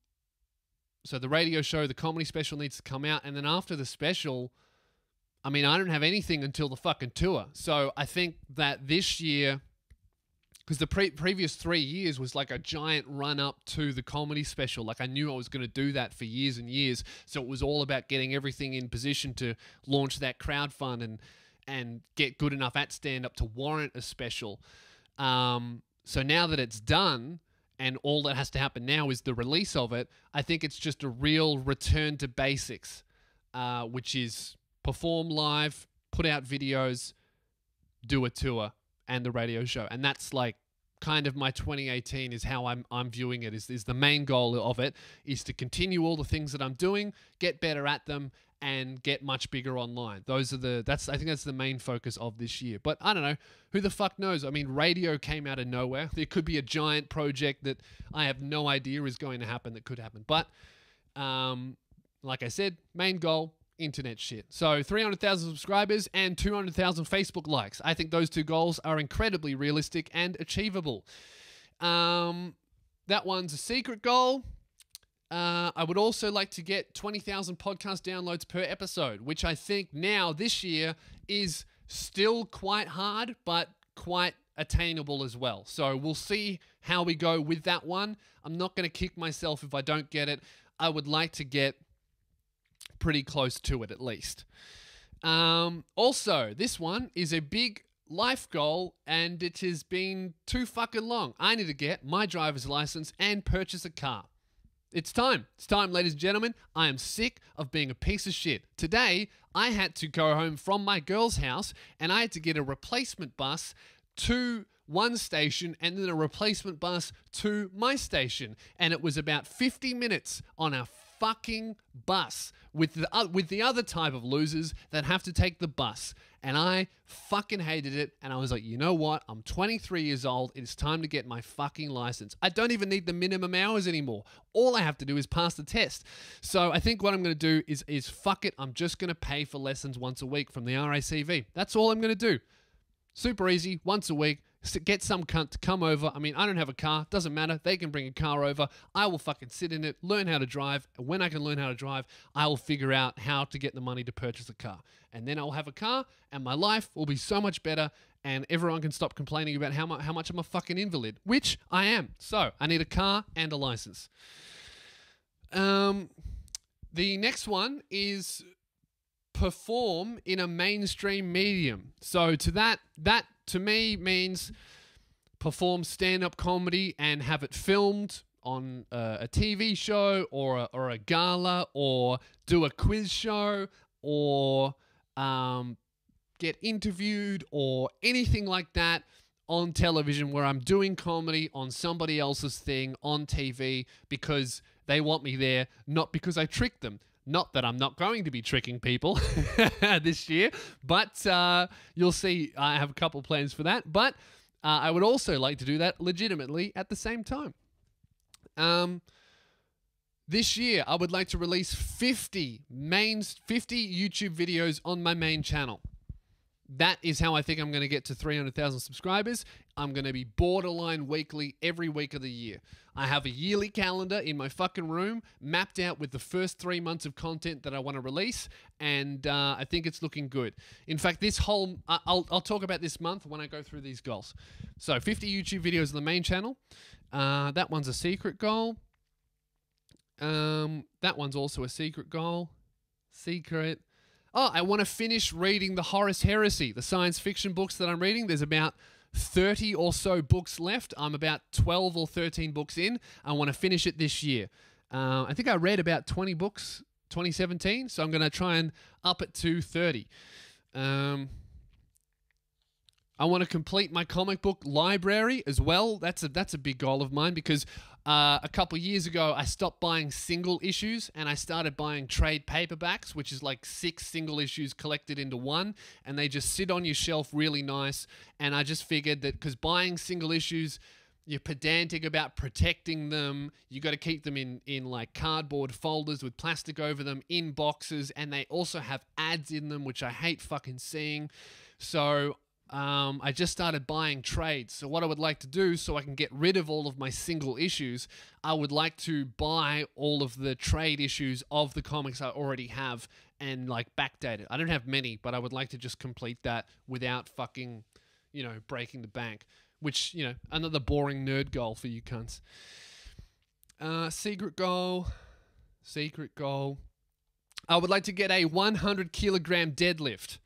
so the radio show, the comedy special needs to come out, and then after the special, I mean, I don't have anything until the fucking tour. So I think that this year, because the pre- previous three years was like a giant run up to the comedy special. Like I knew I was going to do that for years and years. So it was all about getting everything in position to launch that crowd fund and and get good enough at stand up to warrant a special. Um, so now that it's done and all that has to happen now is the release of it, I think it's just a real return to basics, uh, which is perform live, put out videos, do a tour and the radio show. And that's like kind of my 2018 is how I'm I'm viewing it is is the main goal of it is to continue all the things that I'm doing, get better at them and get much bigger online. Those are the that's I think that's the main focus of this year. But I don't know, who the fuck knows? I mean, radio came out of nowhere. There could be a giant project that I have no idea is going to happen that could happen. But um like I said, main goal internet shit. So 300,000 subscribers and 200,000 Facebook likes. I think those two goals are incredibly realistic and achievable. Um, that one's a secret goal. Uh, I would also like to get 20,000 podcast downloads per episode, which I think now this year is still quite hard, but quite attainable as well. So we'll see how we go with that one. I'm not going to kick myself if I don't get it. I would like to get pretty close to it at least. Um, also, this one is a big life goal and it has been too fucking long. I need to get my driver's license and purchase a car. It's time. It's time, ladies and gentlemen. I am sick of being a piece of shit. Today, I had to go home from my girl's house and I had to get a replacement bus to one station and then a replacement bus to my station. And it was about 50 minutes on a fucking bus with the uh, with the other type of losers that have to take the bus. And I fucking hated it. And I was like, you know what? I'm 23 years old. It's time to get my fucking license. I don't even need the minimum hours anymore. All I have to do is pass the test. So I think what I'm going to do is is fuck it. I'm just going to pay for lessons once a week from the RACV. That's all I'm going to do. Super easy, once a week get some cunt to come over. I mean, I don't have a car, doesn't matter. They can bring a car over. I will fucking sit in it, learn how to drive. And when I can learn how to drive, I will figure out how to get the money to purchase a car. And then I'll have a car, and my life will be so much better. And everyone can stop complaining about how, mu- how much I'm a fucking invalid, which I am. So I need a car and a license. Um, the next one is perform in a mainstream medium. So to that that to me means perform stand-up comedy and have it filmed on uh, a TV show or a, or a gala or do a quiz show or um, get interviewed or anything like that on television where I'm doing comedy on somebody else's thing on TV because they want me there, not because I tricked them. Not that I'm not going to be tricking people this year, but uh, you'll see I have a couple plans for that. But uh, I would also like to do that legitimately at the same time. Um, this year, I would like to release 50 main 50 YouTube videos on my main channel. That is how I think I'm going to get to 300,000 subscribers. I'm going to be borderline weekly every week of the year. I have a yearly calendar in my fucking room mapped out with the first three months of content that I want to release, and uh, I think it's looking good. In fact, this whole, I'll, I'll talk about this month when I go through these goals. So, 50 YouTube videos on the main channel. Uh, that one's a secret goal. Um, that one's also a secret goal. Secret. Oh, I want to finish reading the Horus Heresy, the science fiction books that I'm reading. There's about 30 or so books left. I'm about 12 or 13 books in. I want to finish it this year. Uh, I think I read about 20 books 2017, so I'm going to try and up it to 30. Um, I want to complete my comic book library as well. That's a that's a big goal of mine because uh, a couple years ago I stopped buying single issues and I started buying trade paperbacks, which is like six single issues collected into one, and they just sit on your shelf really nice. And I just figured that because buying single issues you're pedantic about protecting them. You got to keep them in in like cardboard folders with plastic over them in boxes, and they also have ads in them, which I hate fucking seeing. So um, I just started buying trades. So, what I would like to do, so I can get rid of all of my single issues, I would like to buy all of the trade issues of the comics I already have and like backdate it. I don't have many, but I would like to just complete that without fucking, you know, breaking the bank. Which, you know, another boring nerd goal for you cunts. Uh, secret goal. Secret goal. I would like to get a 100 kilogram deadlift.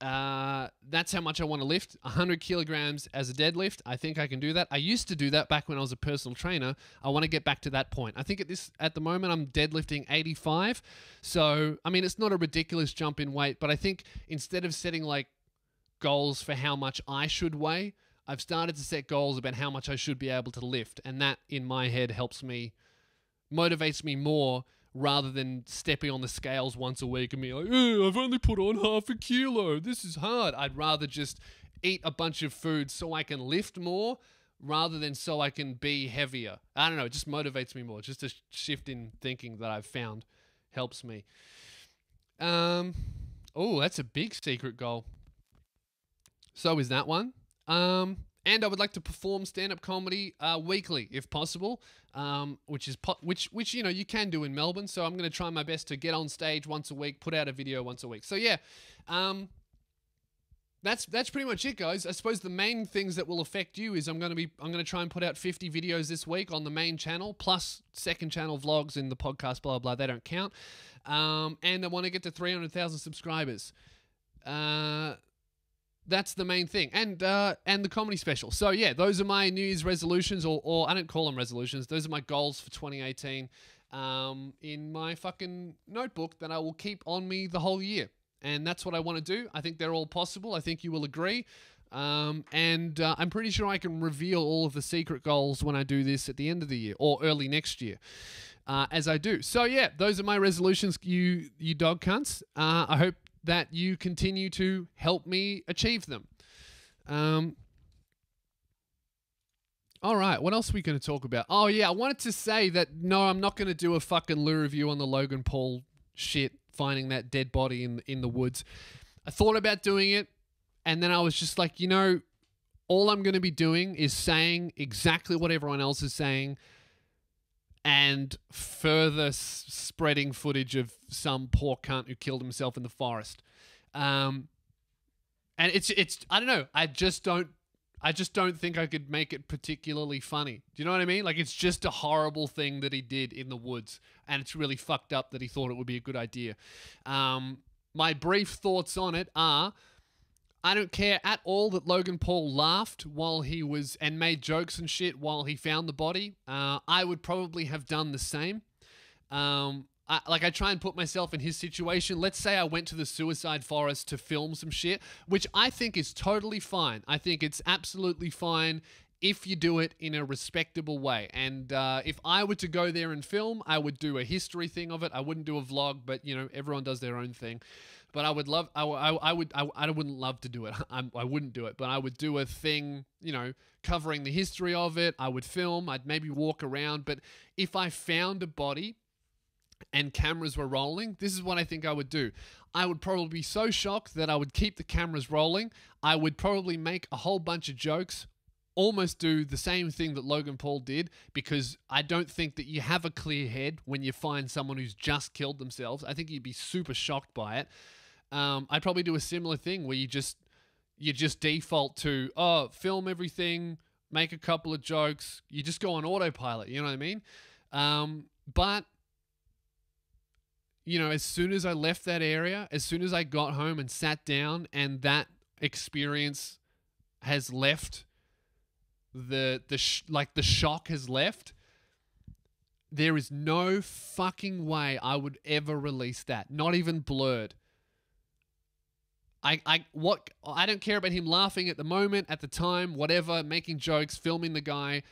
Uh, that's how much I want to lift 100 kilograms as a deadlift. I think I can do that. I used to do that back when I was a personal trainer. I want to get back to that point. I think at this at the moment I'm deadlifting 85. So, I mean, it's not a ridiculous jump in weight, but I think instead of setting like goals for how much I should weigh, I've started to set goals about how much I should be able to lift, and that in my head helps me motivates me more rather than stepping on the scales once a week and being like, "Eh, I've only put on half a kilo. This is hard. I'd rather just eat a bunch of food so I can lift more rather than so I can be heavier. I don't know. It just motivates me more. Just a shift in thinking that I've found helps me. Um, oh, that's a big secret goal. So is that one. Um, and I would like to perform stand-up comedy uh, weekly, if possible, um, which is po- which which you know you can do in Melbourne. So I'm going to try my best to get on stage once a week, put out a video once a week. So yeah, um, that's that's pretty much it, guys. I suppose the main things that will affect you is I'm going to be I'm going to try and put out 50 videos this week on the main channel, plus second channel vlogs in the podcast, blah blah. They don't count. Um, and I want to get to 300,000 subscribers. Uh, that's the main thing. And uh and the comedy special. So yeah those are my new year's resolutions or, or i don't call them resolutions. Those are my goals for 2018 um in my fucking notebook that i will keep on me the whole year. And that's what i want to do. I think they're all possible. I think you will agree. Um, and uh, I'm pretty sure I can reveal all of the secret goals when I do this at the end of the year or early next year, uh, as I do. So yeah, those are my resolutions, you you dog cunts. Uh, I hope that you continue to help me achieve them. Um, all right, what else are we going to talk about? Oh, yeah, I wanted to say that no, I'm not going to do a fucking Lew review on the Logan Paul shit, finding that dead body in, in the woods. I thought about doing it, and then I was just like, you know, all I'm going to be doing is saying exactly what everyone else is saying and further s- spreading footage of some poor cunt who killed himself in the forest. Um, and it's it's I don't know. I just don't I just don't think I could make it particularly funny. Do you know what I mean? Like it's just a horrible thing that he did in the woods, and it's really fucked up that he thought it would be a good idea. Um, my brief thoughts on it are. I don't care at all that Logan Paul laughed while he was and made jokes and shit while he found the body. Uh, I would probably have done the same. Um, I, like I try and put myself in his situation. Let's say I went to the suicide forest to film some shit, which I think is totally fine. I think it's absolutely fine if you do it in a respectable way. And uh, if I were to go there and film, I would do a history thing of it. I wouldn't do a vlog, but you know, everyone does their own thing. But I would love, I, I, I would, I, I wouldn't love to do it. I'm, I wouldn't do it, but I would do a thing, you know, covering the history of it. I would film. I'd maybe walk around. But if I found a body and cameras were rolling, this is what I think I would do. I would probably be so shocked that I would keep the cameras rolling. I would probably make a whole bunch of jokes, almost do the same thing that Logan Paul did, because I don't think that you have a clear head when you find someone who's just killed themselves. I think you'd be super shocked by it. Um, I'd probably do a similar thing where you just you just default to oh film everything, make a couple of jokes, you just go on autopilot. You know what I mean? Um, but you know, as soon as I left that area, as soon as I got home and sat down, and that experience has left, the the sh- like the shock has left. There is no fucking way I would ever release that. Not even blurred. I, I what I don't care about him laughing at the moment, at the time, whatever, making jokes, filming the guy.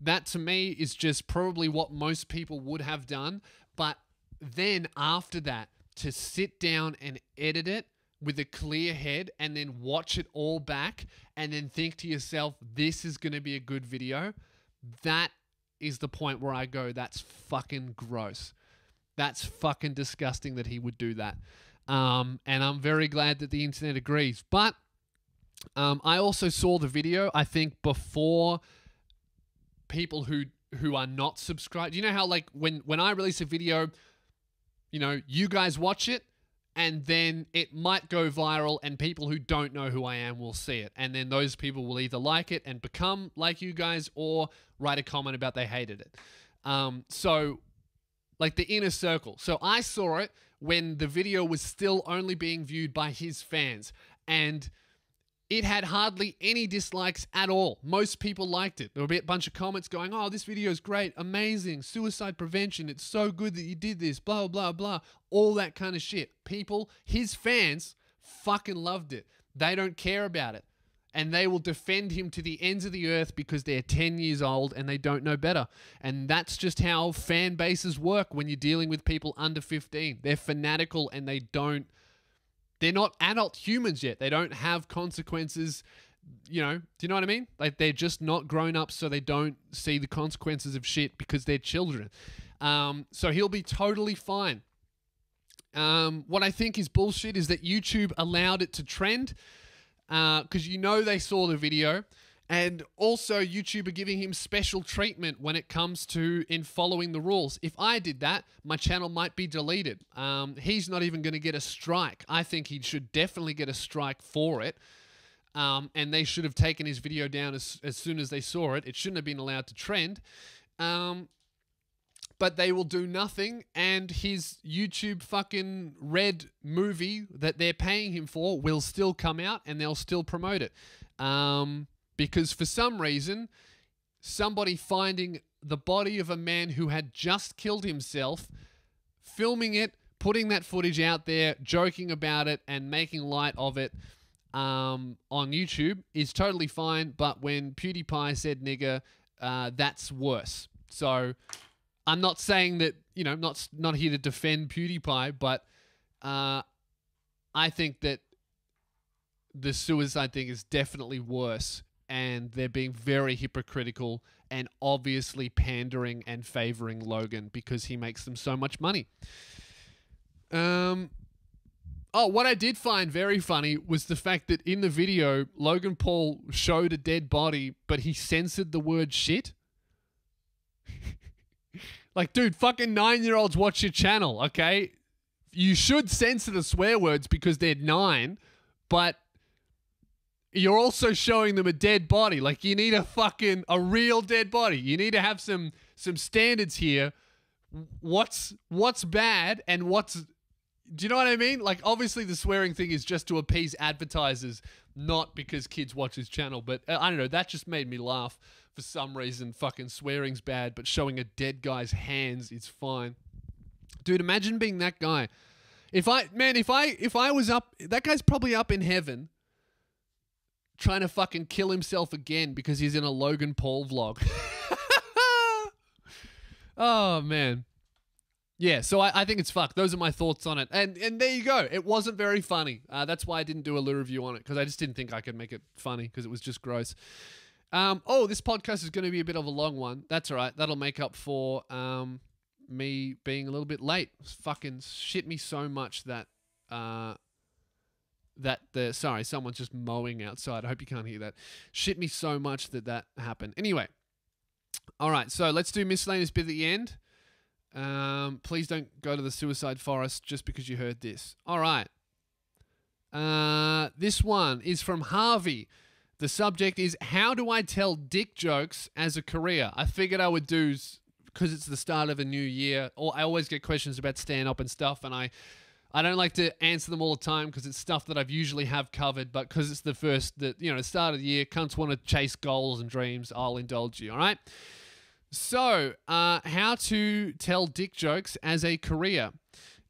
That to me is just probably what most people would have done. But then after that, to sit down and edit it with a clear head and then watch it all back and then think to yourself, this is going to be a good video, that is the point where I go, that's fucking gross. That's fucking disgusting that he would do that. Um, and I'm very glad that the internet agrees. But Um, I also saw the video. I think before people who who are not subscribed. You know how like when when I release a video, you know, you guys watch it and then it might go viral and people who don't know who I am will see it. And then those people will either like it and become like you guys or write a comment about they hated it. Um, so like the inner circle. So I saw it when the video was still only being viewed by his fans and it had hardly any dislikes at all. Most people liked it. There were a bunch of comments going, "Oh, this video is great, amazing, suicide prevention. It's so good that you did this." Blah blah blah, all that kind of shit. People, his fans, fucking loved it. They don't care about it, and they will defend him to the ends of the earth because they're ten years old and they don't know better. And that's just how fan bases work when you're dealing with people under fifteen. They're fanatical and they don't they're not adult humans yet. They don't have consequences. You know, do you know what I mean? Like they're just not grown up, so they don't see the consequences of shit because they're children. Um, so he'll be totally fine. Um, what I think is bullshit is that YouTube allowed it to trend because uh, you know they saw the video. And also, YouTube are giving him special treatment when it comes to in following the rules. If I did that, my channel might be deleted. Um, he's not even going to get a strike. I think he should definitely get a strike for it. Um, and they should have taken his video down as, as soon as they saw it. It shouldn't have been allowed to trend. Um, but they will do nothing, and his YouTube fucking red movie that they're paying him for will still come out, and they'll still promote it. Um, because for some reason, somebody finding the body of a man who had just killed himself, filming it, putting that footage out there, joking about it, and making light of it um, on YouTube is totally fine. But when PewDiePie said nigger, uh, that's worse. So I'm not saying that you know, not not here to defend PewDiePie, but uh, I think that the suicide thing is definitely worse and they're being very hypocritical and obviously pandering and favoring Logan because he makes them so much money. Um Oh, what I did find very funny was the fact that in the video, Logan Paul showed a dead body, but he censored the word shit. Like, dude, fucking nine year olds watch your channel, okay? You should censor the swear words because they're nine, but you're also showing them a dead body. Like you need a fucking a real dead body. You need to have some some standards here. What's what's bad and what's do you know what I mean? Like obviously the swearing thing is just to appease advertisers, not because kids watch his channel. But uh, I don't know. That just made me laugh for some reason. Fucking swearing's bad, but showing a dead guy's hands is fine. Dude, imagine being that guy. If I man, if I if I was up, that guy's probably up in heaven trying to fucking kill himself again because he's in a Logan Paul vlog. oh man. Yeah, so I, I, think it's fucked. Those are my thoughts on it. And and there you go. It wasn't very funny. Uh, that's why I didn't do a little review on it because I just didn't think I could make it funny because it was just gross. Um, oh, this podcast is going to be a bit of a long one. That's all right. That'll make up for um, me being a little bit late. Fucking shit me so much that uh, that the sorry, someone's just mowing outside. I hope you can't hear that. Shit me so much that that happened. Anyway, all right, so let's do miscellaneous bit at the end. Um, please don't go to the suicide forest just because you heard this. All right. Uh, this one is from Harvey. The subject is How do I tell dick jokes as a career? I figured I would do because it's the start of a new year. Or I always get questions about stand up and stuff, and I I don't like to answer them all the time because it's stuff that I've usually have covered, but because it's the first that you know, start of the year, cunts want to chase goals and dreams. I'll indulge you. All right. So, uh, how to tell dick jokes as a career?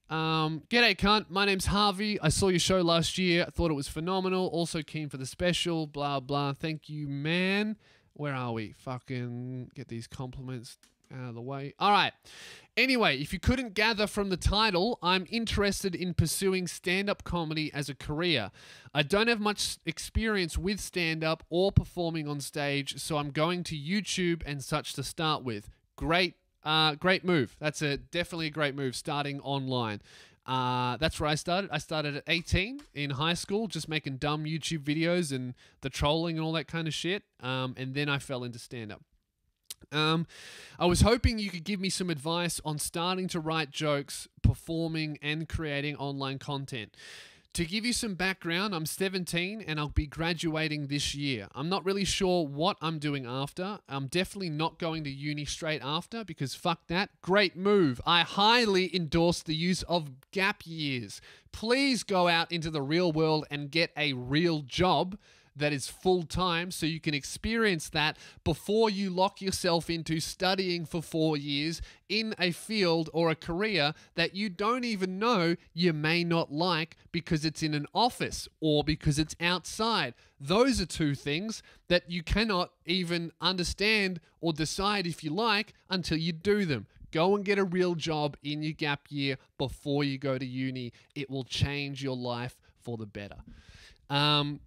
Um, g'day, cunt. My name's Harvey. I saw your show last year. I thought it was phenomenal. Also keen for the special. Blah blah. Thank you, man. Where are we? Fucking get these compliments out of the way. All right. Anyway, if you couldn't gather from the title, I'm interested in pursuing stand up comedy as a career. I don't have much experience with stand up or performing on stage, so I'm going to YouTube and such to start with. Great, uh, great move. That's a definitely a great move starting online. Uh, that's where I started. I started at 18 in high school, just making dumb YouTube videos and the trolling and all that kind of shit. Um, and then I fell into stand up. Um, I was hoping you could give me some advice on starting to write jokes, performing, and creating online content. To give you some background, I'm 17 and I'll be graduating this year. I'm not really sure what I'm doing after. I'm definitely not going to uni straight after because fuck that. Great move. I highly endorse the use of gap years. Please go out into the real world and get a real job that is full time so you can experience that before you lock yourself into studying for four years in a field or a career that you don't even know you may not like because it's in an office or because it's outside. Those are two things that you cannot even understand or decide if you like until you do them. Go and get a real job in your gap year before you go to uni. It will change your life for the better. Um,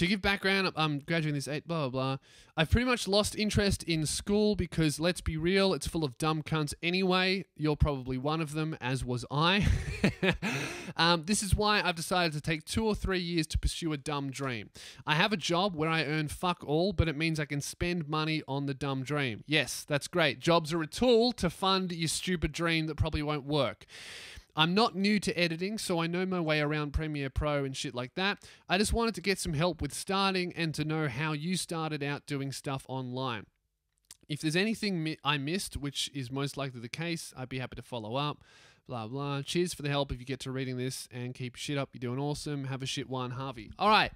to give background, I'm graduating this eight, blah, blah, blah. I've pretty much lost interest in school because, let's be real, it's full of dumb cunts anyway. You're probably one of them, as was I. um, this is why I've decided to take two or three years to pursue a dumb dream. I have a job where I earn fuck all, but it means I can spend money on the dumb dream. Yes, that's great. Jobs are a tool to fund your stupid dream that probably won't work. I'm not new to editing, so I know my way around Premiere Pro and shit like that. I just wanted to get some help with starting and to know how you started out doing stuff online. If there's anything mi- I missed, which is most likely the case, I'd be happy to follow up. Blah, blah. Cheers for the help if you get to reading this and keep shit up. You're doing awesome. Have a shit one, Harvey. All right.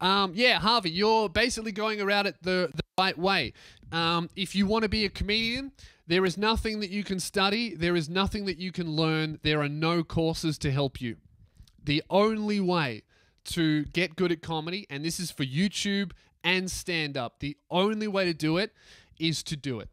Um, yeah, Harvey, you're basically going around it the, the right way. Um, if you want to be a comedian, there is nothing that you can study, there is nothing that you can learn, there are no courses to help you. The only way to get good at comedy, and this is for YouTube and stand up, the only way to do it is to do it.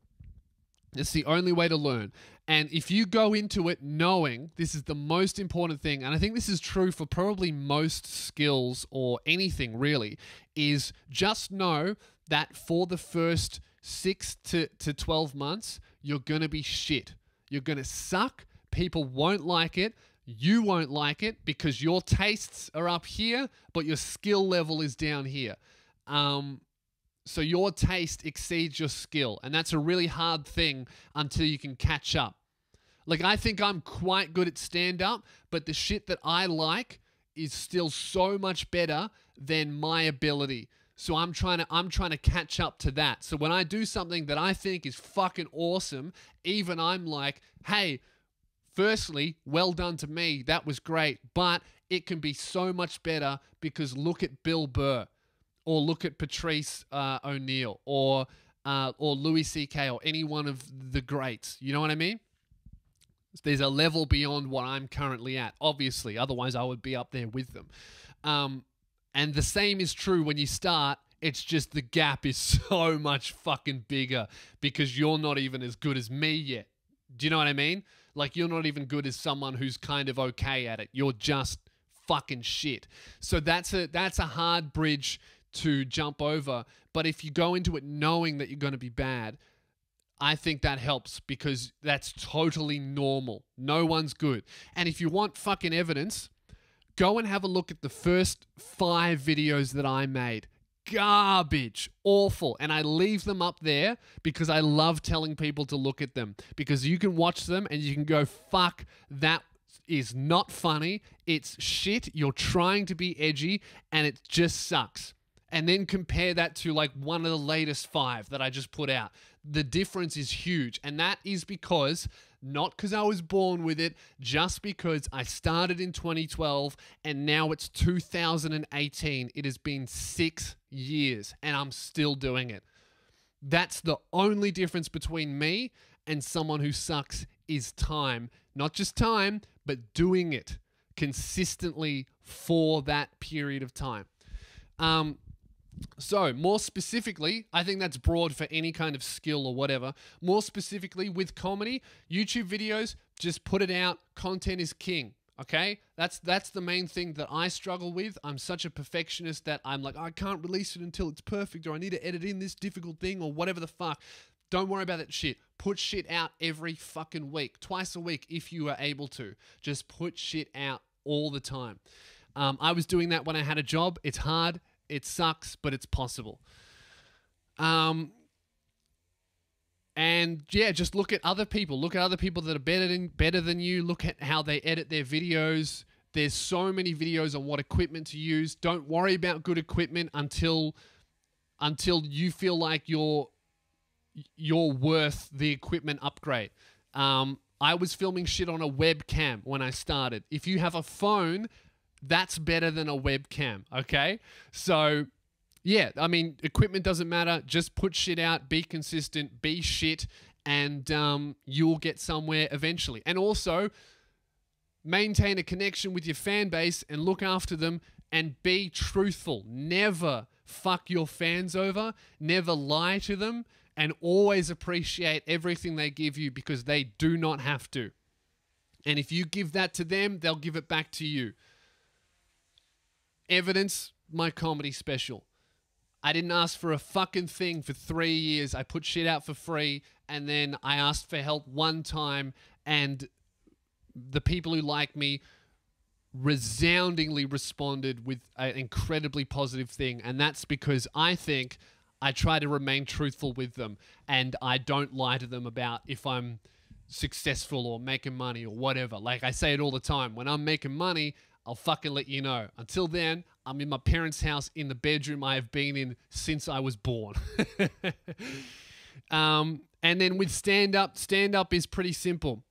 It's the only way to learn. And if you go into it knowing this is the most important thing, and I think this is true for probably most skills or anything really, is just know that for the first six to, to 12 months, you're going to be shit. You're going to suck. People won't like it. You won't like it because your tastes are up here, but your skill level is down here. Um, so your taste exceeds your skill, and that's a really hard thing until you can catch up. Like I think I'm quite good at stand up, but the shit that I like is still so much better than my ability. So I'm trying to I'm trying to catch up to that. So when I do something that I think is fucking awesome, even I'm like, "Hey, firstly, well done to me. That was great." But it can be so much better because look at Bill Burr or look at Patrice uh, O'Neal or uh, or Louis C.K. or any one of the greats. You know what I mean? There's a level beyond what I'm currently at, obviously. Otherwise, I would be up there with them. Um, and the same is true when you start. It's just the gap is so much fucking bigger because you're not even as good as me yet. Do you know what I mean? Like, you're not even good as someone who's kind of okay at it. You're just fucking shit. So that's a that's a hard bridge to jump over. But if you go into it knowing that you're going to be bad, I think that helps because that's totally normal. No one's good. And if you want fucking evidence, go and have a look at the first five videos that I made. Garbage, awful. And I leave them up there because I love telling people to look at them because you can watch them and you can go, fuck, that is not funny. It's shit. You're trying to be edgy and it just sucks. And then compare that to like one of the latest five that I just put out. The difference is huge. And that is because not because I was born with it, just because I started in 2012 and now it's 2018. It has been six years and I'm still doing it. That's the only difference between me and someone who sucks is time. Not just time, but doing it consistently for that period of time. Um, so, more specifically, I think that's broad for any kind of skill or whatever. More specifically, with comedy, YouTube videos, just put it out. Content is king. Okay, that's that's the main thing that I struggle with. I'm such a perfectionist that I'm like I can't release it until it's perfect, or I need to edit in this difficult thing, or whatever the fuck. Don't worry about that shit. Put shit out every fucking week, twice a week if you are able to. Just put shit out all the time. Um, I was doing that when I had a job. It's hard, it sucks, but it's possible. Um, and yeah, just look at other people. Look at other people that are better than better than you. Look at how they edit their videos. There's so many videos on what equipment to use. Don't worry about good equipment until until you feel like you're you're worth the equipment upgrade. Um, I was filming shit on a webcam when I started. If you have a phone, that's better than a webcam. Okay, so yeah, I mean, equipment doesn't matter. Just put shit out, be consistent, be shit, and um, you'll get somewhere eventually. And also, maintain a connection with your fan base and look after them and be truthful. Never fuck your fans over, never lie to them, and always appreciate everything they give you because they do not have to. And if you give that to them, they'll give it back to you. Evidence my comedy special. I didn't ask for a fucking thing for three years. I put shit out for free and then I asked for help one time and the people who like me resoundingly responded with an incredibly positive thing. And that's because I think I try to remain truthful with them and I don't lie to them about if I'm successful or making money or whatever. Like I say it all the time. When I'm making money, I'll fucking let you know. Until then, I'm in my parents' house in the bedroom I have been in since I was born. um, and then with stand up, stand up is pretty simple.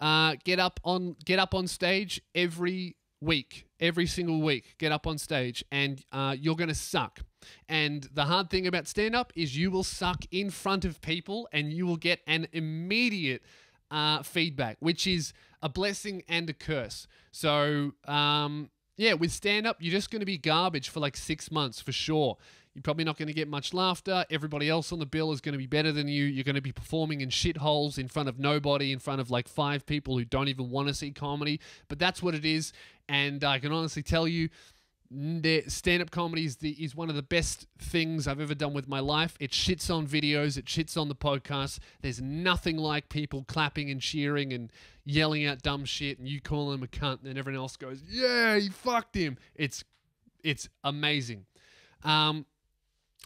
Uh, get up on get up on stage every week, every single week. Get up on stage, and uh, you're gonna suck. And the hard thing about stand up is you will suck in front of people, and you will get an immediate uh, feedback, which is a blessing and a curse. So um, yeah, with stand up, you're just going to be garbage for like six months for sure. You're probably not going to get much laughter. Everybody else on the bill is going to be better than you. You're going to be performing in shitholes in front of nobody, in front of like five people who don't even want to see comedy. But that's what it is. And I can honestly tell you, stand up comedy is, the, is one of the best things I've ever done with my life. It shits on videos, it shits on the podcast. There's nothing like people clapping and cheering and yelling out dumb shit, and you call him a cunt, and everyone else goes, "Yeah, you fucked him." It's it's amazing. Um,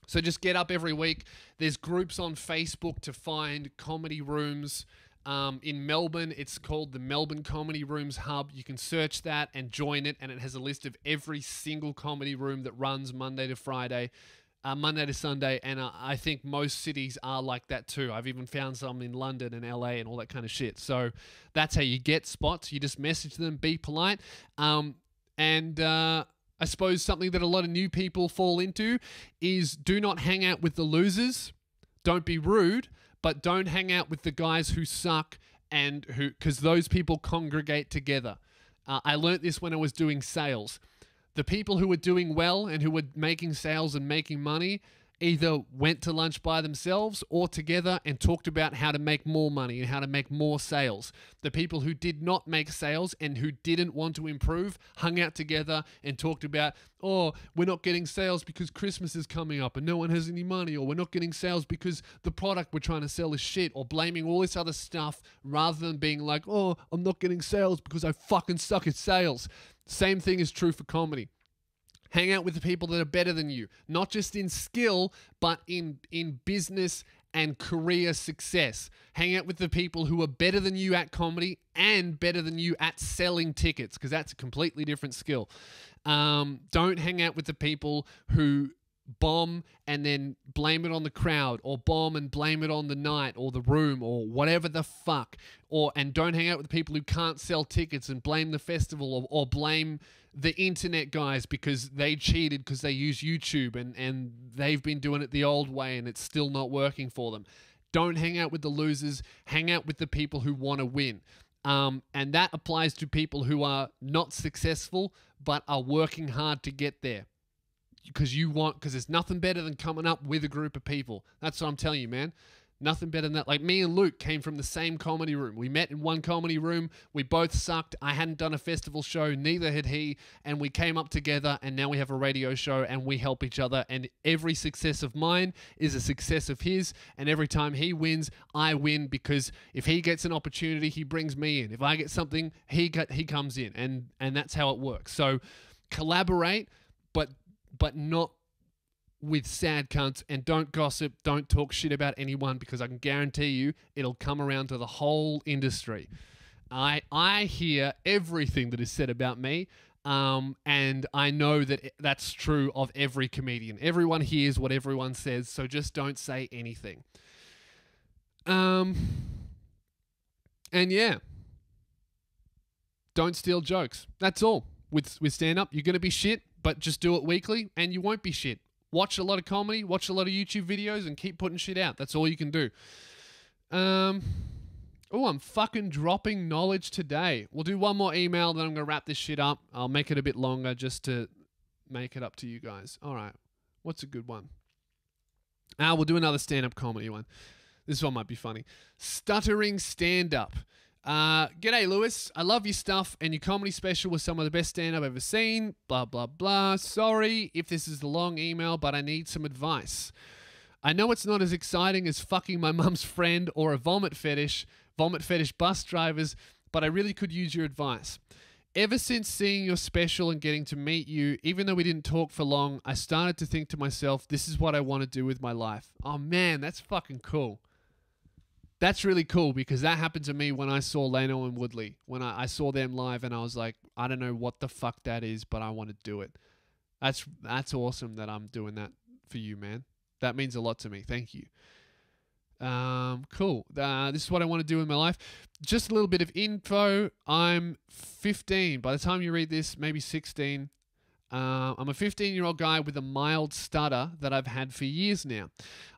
so just get up every week. There's groups on Facebook to find comedy rooms. Um, in Melbourne, it's called the Melbourne Comedy Rooms Hub. You can search that and join it, and it has a list of every single comedy room that runs Monday to Friday, uh, Monday to Sunday. And uh, I think most cities are like that too. I've even found some in London and LA and all that kind of shit. So that's how you get spots. You just message them, be polite. Um, and uh, I suppose something that a lot of new people fall into is do not hang out with the losers. Don't be rude but don't hang out with the guys who suck and who because those people congregate together. Uh, I learnt this when I was doing sales. The people who were doing well and who were making sales and making money either went to lunch by themselves or together and talked about how to make more money and how to make more sales. The people who did not make sales and who didn't want to improve hung out together and talked about, oh, we're not getting sales because Christmas is coming up and no one has any money, or we're not getting sales because the product we're trying to sell is shit, or blaming all this other stuff rather than being like, oh, I'm not getting sales because I fucking suck at sales. Same thing is true for comedy. Hang out with the people that are better than you, not just in skill, but in in business and career success. Hang out with the people who are better than you at comedy and better than you at selling tickets, because that's a completely different skill. Um, don't hang out with the people who bomb and then blame it on the crowd or bomb and blame it on the night or the room or whatever the fuck or and don't hang out with people who can't sell tickets and blame the festival or, or blame the internet guys because they cheated because they use YouTube and and they've been doing it the old way and it's still not working for them don't hang out with the losers hang out with the people who want to win um, and that applies to people who are not successful but are working hard to get there because you want because there's nothing better than coming up with a group of people. That's what I'm telling you, man. Nothing better than that. Like me and Luke came from the same comedy room. We met in one comedy room. We both sucked. I hadn't done a festival show, neither had he. And we came up together, and now we have a radio show and we help each other. And every success of mine is a success of his. And every time he wins, I win because if he gets an opportunity, he brings me in. If I get something, he got, he comes in. And and that's how it works. So collaborate, but but not with sad cunts and don't gossip, don't talk shit about anyone because I can guarantee you it'll come around to the whole industry. I I hear everything that is said about me. Um, and I know that that's true of every comedian. Everyone hears what everyone says, so just don't say anything. Um, and yeah, don't steal jokes. That's all. With with stand up, you're gonna be shit, but just do it weekly, and you won't be shit watch a lot of comedy, watch a lot of YouTube videos, and keep putting shit out. That's all you can do. Um, oh, I'm fucking dropping knowledge today. We'll do one more email, then I'm gonna wrap this shit up. I'll make it a bit longer just to make it up to you guys. All right, what's a good one? Ah, we'll do another stand-up comedy one. This one might be funny. Stuttering stand-up. Uh, G'day, Lewis. I love your stuff, and your comedy special was some of the best stand I've ever seen. Blah, blah, blah. Sorry if this is the long email, but I need some advice. I know it's not as exciting as fucking my mum's friend or a vomit fetish, vomit fetish bus drivers, but I really could use your advice. Ever since seeing your special and getting to meet you, even though we didn't talk for long, I started to think to myself, this is what I want to do with my life. Oh man, that's fucking cool that's really cool because that happened to me when I saw Lano and Woodley. When I, I, saw them live and I was like, I don't know what the fuck that is, but I want to do it. That's that's awesome that I'm doing that for you, man. That means a lot to me. Thank you. Um, cool. Uh, this is what I want to do in my life. Just a little bit of info. I'm 15. By the time you read this, maybe 16. Uh, I'm a 15 year old guy with a mild stutter that I've had for years now.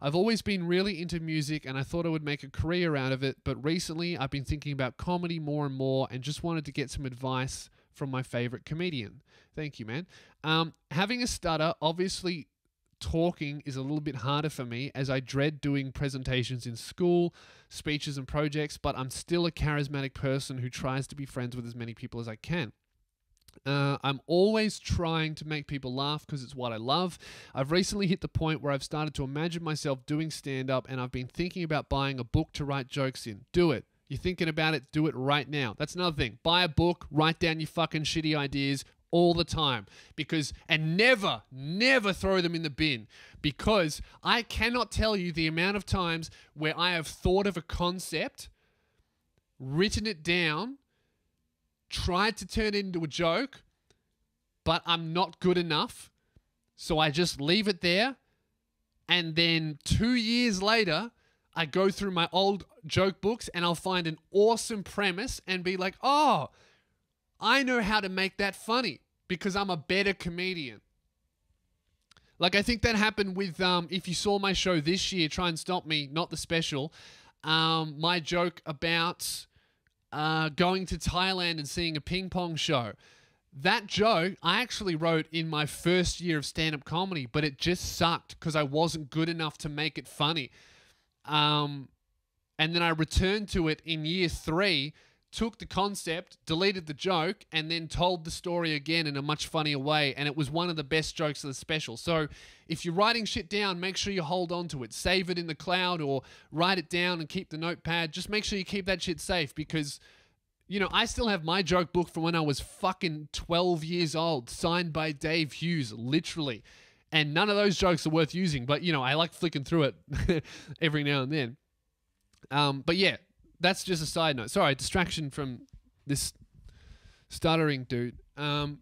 I've always been really into music and I thought I would make a career out of it, but recently I've been thinking about comedy more and more and just wanted to get some advice from my favorite comedian. Thank you, man. Um, having a stutter, obviously, talking is a little bit harder for me as I dread doing presentations in school, speeches, and projects, but I'm still a charismatic person who tries to be friends with as many people as I can. Uh, I'm always trying to make people laugh because it's what I love. I've recently hit the point where I've started to imagine myself doing stand up and I've been thinking about buying a book to write jokes in. Do it. You're thinking about it, do it right now. That's another thing. Buy a book, write down your fucking shitty ideas all the time because and never never throw them in the bin because I cannot tell you the amount of times where I have thought of a concept, written it down, tried to turn it into a joke, but I'm not good enough. So I just leave it there. And then two years later, I go through my old joke books and I'll find an awesome premise and be like, oh, I know how to make that funny because I'm a better comedian. Like I think that happened with um, if you saw my show this year, try and stop me, not the special. Um, my joke about uh, going to Thailand and seeing a ping pong show. That joke I actually wrote in my first year of stand up comedy, but it just sucked because I wasn't good enough to make it funny. Um, and then I returned to it in year three took the concept, deleted the joke, and then told the story again in a much funnier way. And it was one of the best jokes of the special. So if you're writing shit down, make sure you hold on to it. Save it in the cloud or write it down and keep the notepad. Just make sure you keep that shit safe because. You know, I still have my joke book from when I was fucking 12 years old, signed by Dave Hughes, literally. And none of those jokes are worth using, but, you know, I like flicking through it every now and then. Um, but yeah, that's just a side note. Sorry, distraction from this stuttering dude. Um,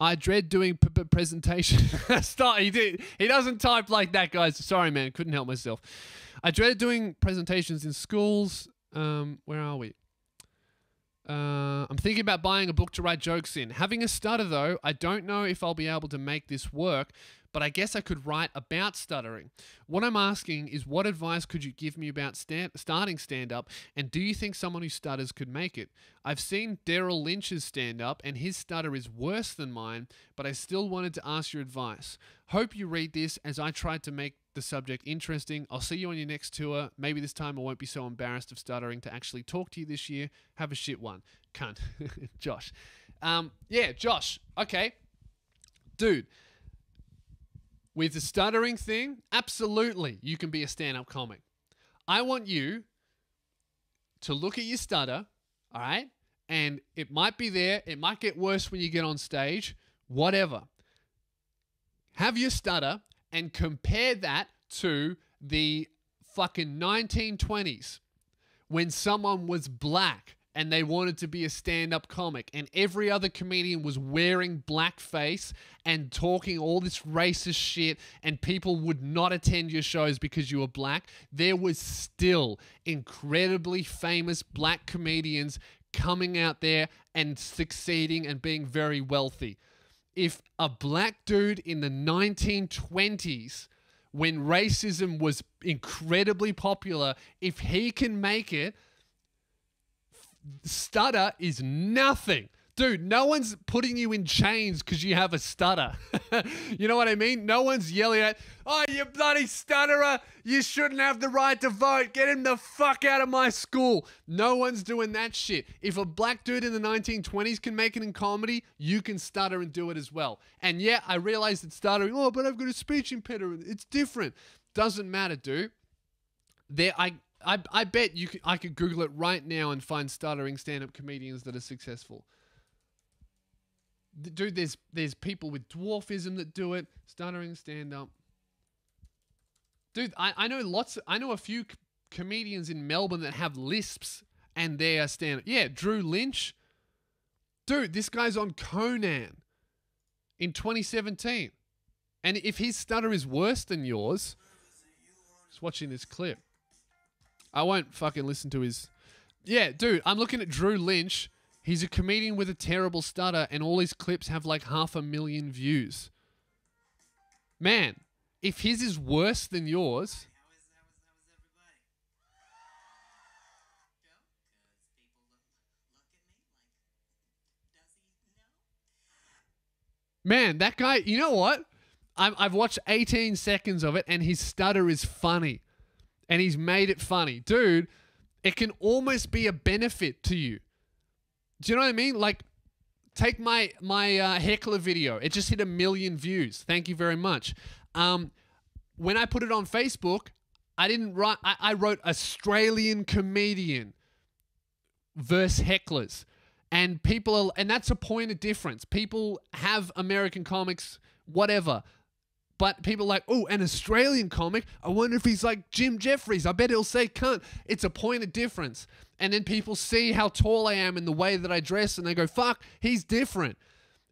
I dread doing p- p- presentation. Start. He did. He doesn't type like that, guys. Sorry, man. Couldn't help myself. I dread doing presentations in schools. Um, where are we? Uh, I'm thinking about buying a book to write jokes in. Having a stutter, though, I don't know if I'll be able to make this work but I guess I could write about stuttering. What I'm asking is what advice could you give me about stand- starting stand up, and do you think someone who stutters could make it? I've seen Daryl Lynch's stand up, and his stutter is worse than mine, but I still wanted to ask your advice. Hope you read this as I tried to make the subject interesting. I'll see you on your next tour. Maybe this time I won't be so embarrassed of stuttering to actually talk to you this year. Have a shit one. Cunt. Josh. Um, yeah, Josh. Okay. Dude, with the stuttering thing, absolutely, you can be a stand up comic. I want you to look at your stutter, all right? And it might be there, it might get worse when you get on stage, whatever. Have your stutter and compare that to the fucking 1920s when someone was black and they wanted to be a stand up comic, and every other comedian was wearing blackface and talking all this racist shit, and people would not attend your shows because you were black, there was still incredibly famous black comedians coming out there and succeeding and being very wealthy. If a black dude in the 1920s, when racism was incredibly popular, if he can make it, stutter is nothing. Dude, no one's putting you in chains because you have a stutter. you know what I mean? No one's yelling at, oh, you bloody stutterer, you shouldn't have the right to vote. Get him the fuck out of my school. No one's doing that shit. If a black dude in the 1920s can make it in comedy, you can stutter and do it as well. And yeah, I realize that stuttering, oh, but I've got a speech impediment. It's different. Doesn't matter, dude. There, I I, I bet you could, I could Google it right now and find stuttering stand-up comedians that are successful. Dude, there's there's people with dwarfism that do it, stuttering stand-up. Dude, I, I know lots. Of, I know a few comedians in Melbourne that have lisps and they are stand-up. Yeah, Drew Lynch. Dude, this guy's on Conan in 2017, and if his stutter is worse than yours, just watching this clip. I won't fucking listen to his. Yeah, dude, I'm looking at Drew Lynch. He's a comedian with a terrible stutter, and all his clips have like half a million views. Man, if his is worse than yours. Man, that guy, you know what? I've watched 18 seconds of it, and his stutter is funny. And he's made it funny. Dude, it can almost be a benefit to you. Do you know what I mean? Like, take my my uh, heckler video. It just hit a million views. Thank you very much. Um, when I put it on Facebook, I didn't write. I, I wrote Australian comedian versus hecklers, and people are, and that's a point of difference. People have American comics, whatever. But people like, oh, an Australian comic. I wonder if he's like Jim Jefferies. I bet he'll say cunt. It's a point of difference. And then people see how tall I am and the way that I dress, and they go, fuck, he's different.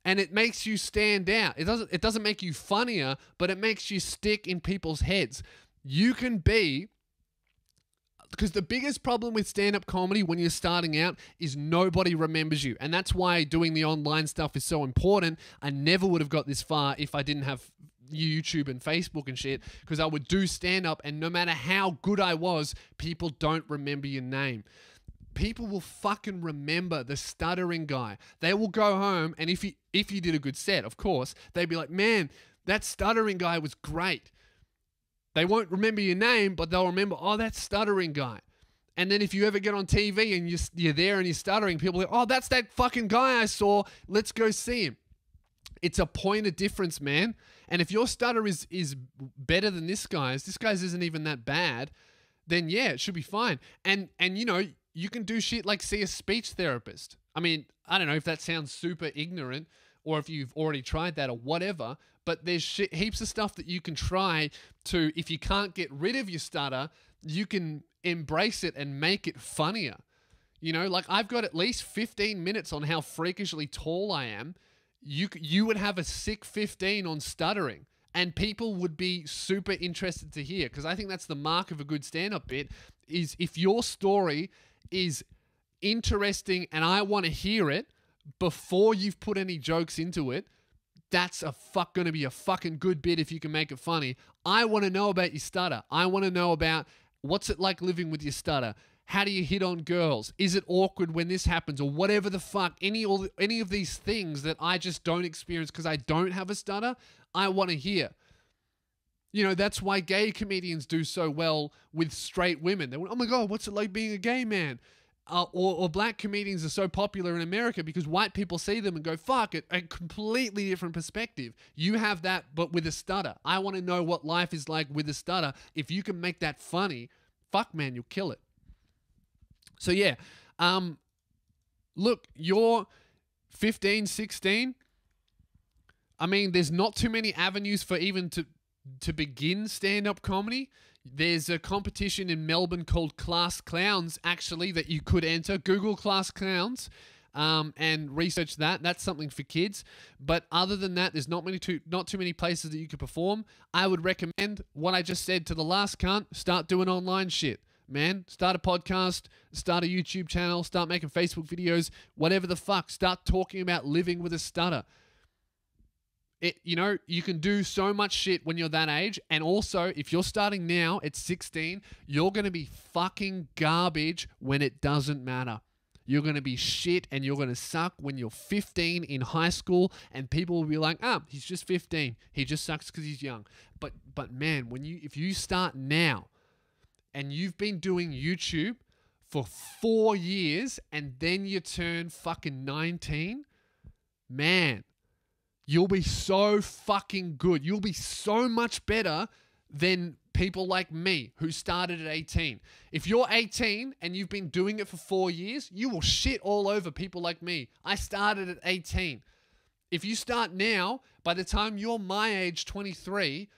And it makes you stand out. It doesn't. It doesn't make you funnier, but it makes you stick in people's heads. You can be because the biggest problem with stand-up comedy when you're starting out is nobody remembers you and that's why doing the online stuff is so important i never would have got this far if i didn't have youtube and facebook and shit because i would do stand-up and no matter how good i was people don't remember your name people will fucking remember the stuttering guy they will go home and if you if you did a good set of course they'd be like man that stuttering guy was great they won't remember your name, but they'll remember, oh, that stuttering guy. And then if you ever get on TV and you're, you're there and you're stuttering, people are like, oh, that's that fucking guy I saw. Let's go see him. It's a point of difference, man. And if your stutter is is better than this guy's, this guy's isn't even that bad, then yeah, it should be fine. And and you know, you can do shit like see a speech therapist. I mean, I don't know if that sounds super ignorant or if you've already tried that or whatever, but there's shit, heaps of stuff that you can try to if you can't get rid of your stutter, you can embrace it and make it funnier. You know, like I've got at least 15 minutes on how freakishly tall I am. You you would have a sick 15 on stuttering and people would be super interested to hear because I think that's the mark of a good stand-up bit is if your story is interesting and I want to hear it before you've put any jokes into it, that's a fuck going to be a fucking good bit if you can make it funny. I want to know about your stutter. I want to know about what's it like living with your stutter. How do you hit on girls? Is it awkward when this happens or whatever the fuck? Any all any of these things that I just don't experience because I don't have a stutter, I want to hear. You know, that's why gay comedians do so well with straight women. They went, oh my God, what's it like being a gay man? Uh, or, or black comedians are so popular in America because white people see them and go, fuck it, a completely different perspective. You have that, but with a stutter. I want to know what life is like with a stutter. If you can make that funny, fuck man, you'll kill it. So yeah, um, look, you're 15, 16. I mean, there's not too many avenues for even to to begin stand-up comedy. There's a competition in Melbourne called Class Clowns, actually, that you could enter. Google Class Clowns. Um, and research that. That's something for kids. But other than that, there's not many too not too many places that you could perform. I would recommend what I just said to the last cunt. Start doing online shit man. Start a podcast, start a YouTube channel, start making Facebook videos, whatever the fuck. Start talking about living with a stutter. It, you know, you can do so much shit when you're that age. And also, if you're starting now at 16, you're going to be fucking garbage when it doesn't matter. You're going to be shit and you're going to suck when you're 15 in high school and people will be like, "Ah, he's just 15. He just sucks cuz he's young." But but man, when you if you start now, and you've been doing YouTube for four years and then you turn fucking 19, man, you'll be so fucking good. You'll be so much better than people like me who started at 18. If you're 18 and you've been doing it for four years, you will shit all over people like me. I started at 18. If you start now, by the time you're my age, 23,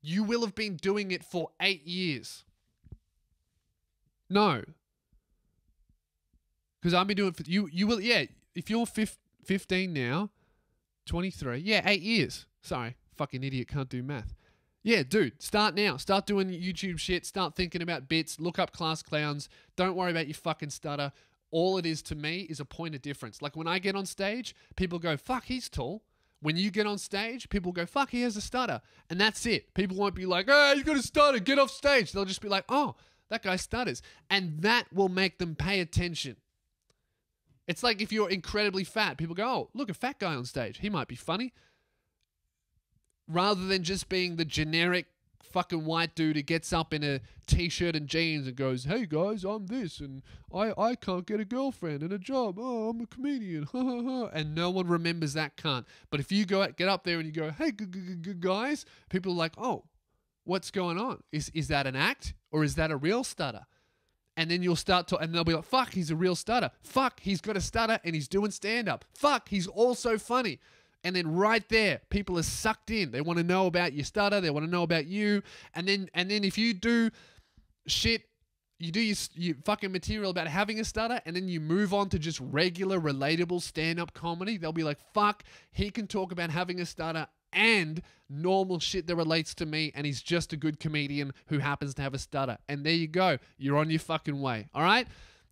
you will have been doing it for eight years. No. Because I've been doing for you. You will, yeah. If you're fif- 15 now, 23, yeah, eight years. Sorry, fucking idiot, can't do math. Yeah, dude, start now. Start doing YouTube shit. Start thinking about bits. Look up class clowns. Don't worry about your fucking stutter. All it is to me is a point of difference. Like when I get on stage, people go, fuck, he's tall. When you get on stage, people go, fuck, he has a stutter. And that's it. People won't be like, hey, you got a stutter, get off stage. They'll just be like, oh, that guy stutters. And that will make them pay attention. It's like if you're incredibly fat, people go, oh, look, a fat guy on stage. He might be funny. Rather than just being the generic fucking white dude who gets up in a t-shirt and jeans and goes, "Hey guys, I'm this, and I I can't get a girlfriend and a job. Oh, I'm a comedian." and no one remembers that cunt. But if you go get up there and you go, "Hey guys," people are like, "Oh, what's going on? Is is that an act or is that a real stutter?" And then you'll start to, and they'll be like, "Fuck, he's a real stutter. Fuck, he's got a stutter and he's doing stand up. Fuck, he's also funny." And then right there, people are sucked in. They want to know about your stutter. They want to know about you. And then and then if you do shit, you do your, your fucking material about having a stutter, and then you move on to just regular, relatable stand-up comedy. They'll be like, "Fuck, he can talk about having a stutter." And normal shit that relates to me, and he's just a good comedian who happens to have a stutter. And there you go. You're on your fucking way. All right?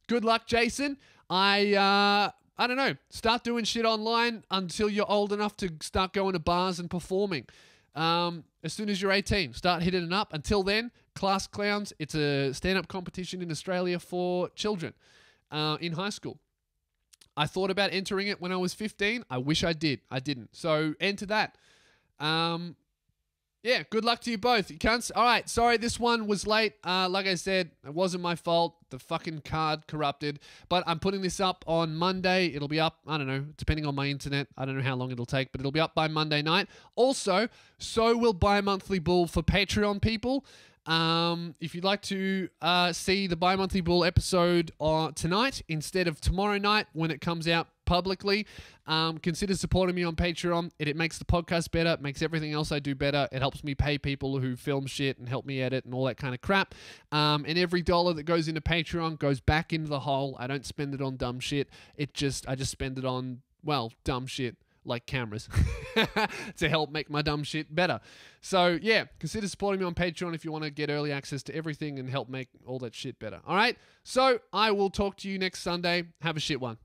Good luck, Jason. I uh I don't know. Start doing shit online until you're old enough to start going to bars and performing. Um, as soon as you're 18, start hitting it up. Until then, Class Clowns, it's a stand up competition in Australia for children uh, in high school. I thought about entering it when I was 15. I wish I did. I didn't. So enter that. Um, yeah, good luck to you both. You can't. All right, sorry, this one was late. Uh, like I said, it wasn't my fault. The fucking card corrupted. But I'm putting this up on Monday. It'll be up, I don't know, depending on my internet. I don't know how long it'll take, but it'll be up by Monday night. Also, so will Bi Monthly Bull for Patreon people. Um, if you'd like to uh, see the Bi Monthly Bull episode uh, tonight instead of tomorrow night when it comes out publicly, um, consider supporting me on Patreon. It, it makes the podcast better, it makes everything else I do better. It helps me pay people who film shit and help me edit and all that kind of crap. Um, and every dollar that goes into Patreon goes back into the hole. I don't spend it on dumb shit. It just I just spend it on well dumb shit like cameras to help make my dumb shit better. So, yeah, consider supporting me on Patreon if you want to get early access to everything and help make all that shit better. All right? So, I will talk to you next Sunday. Have a shit one.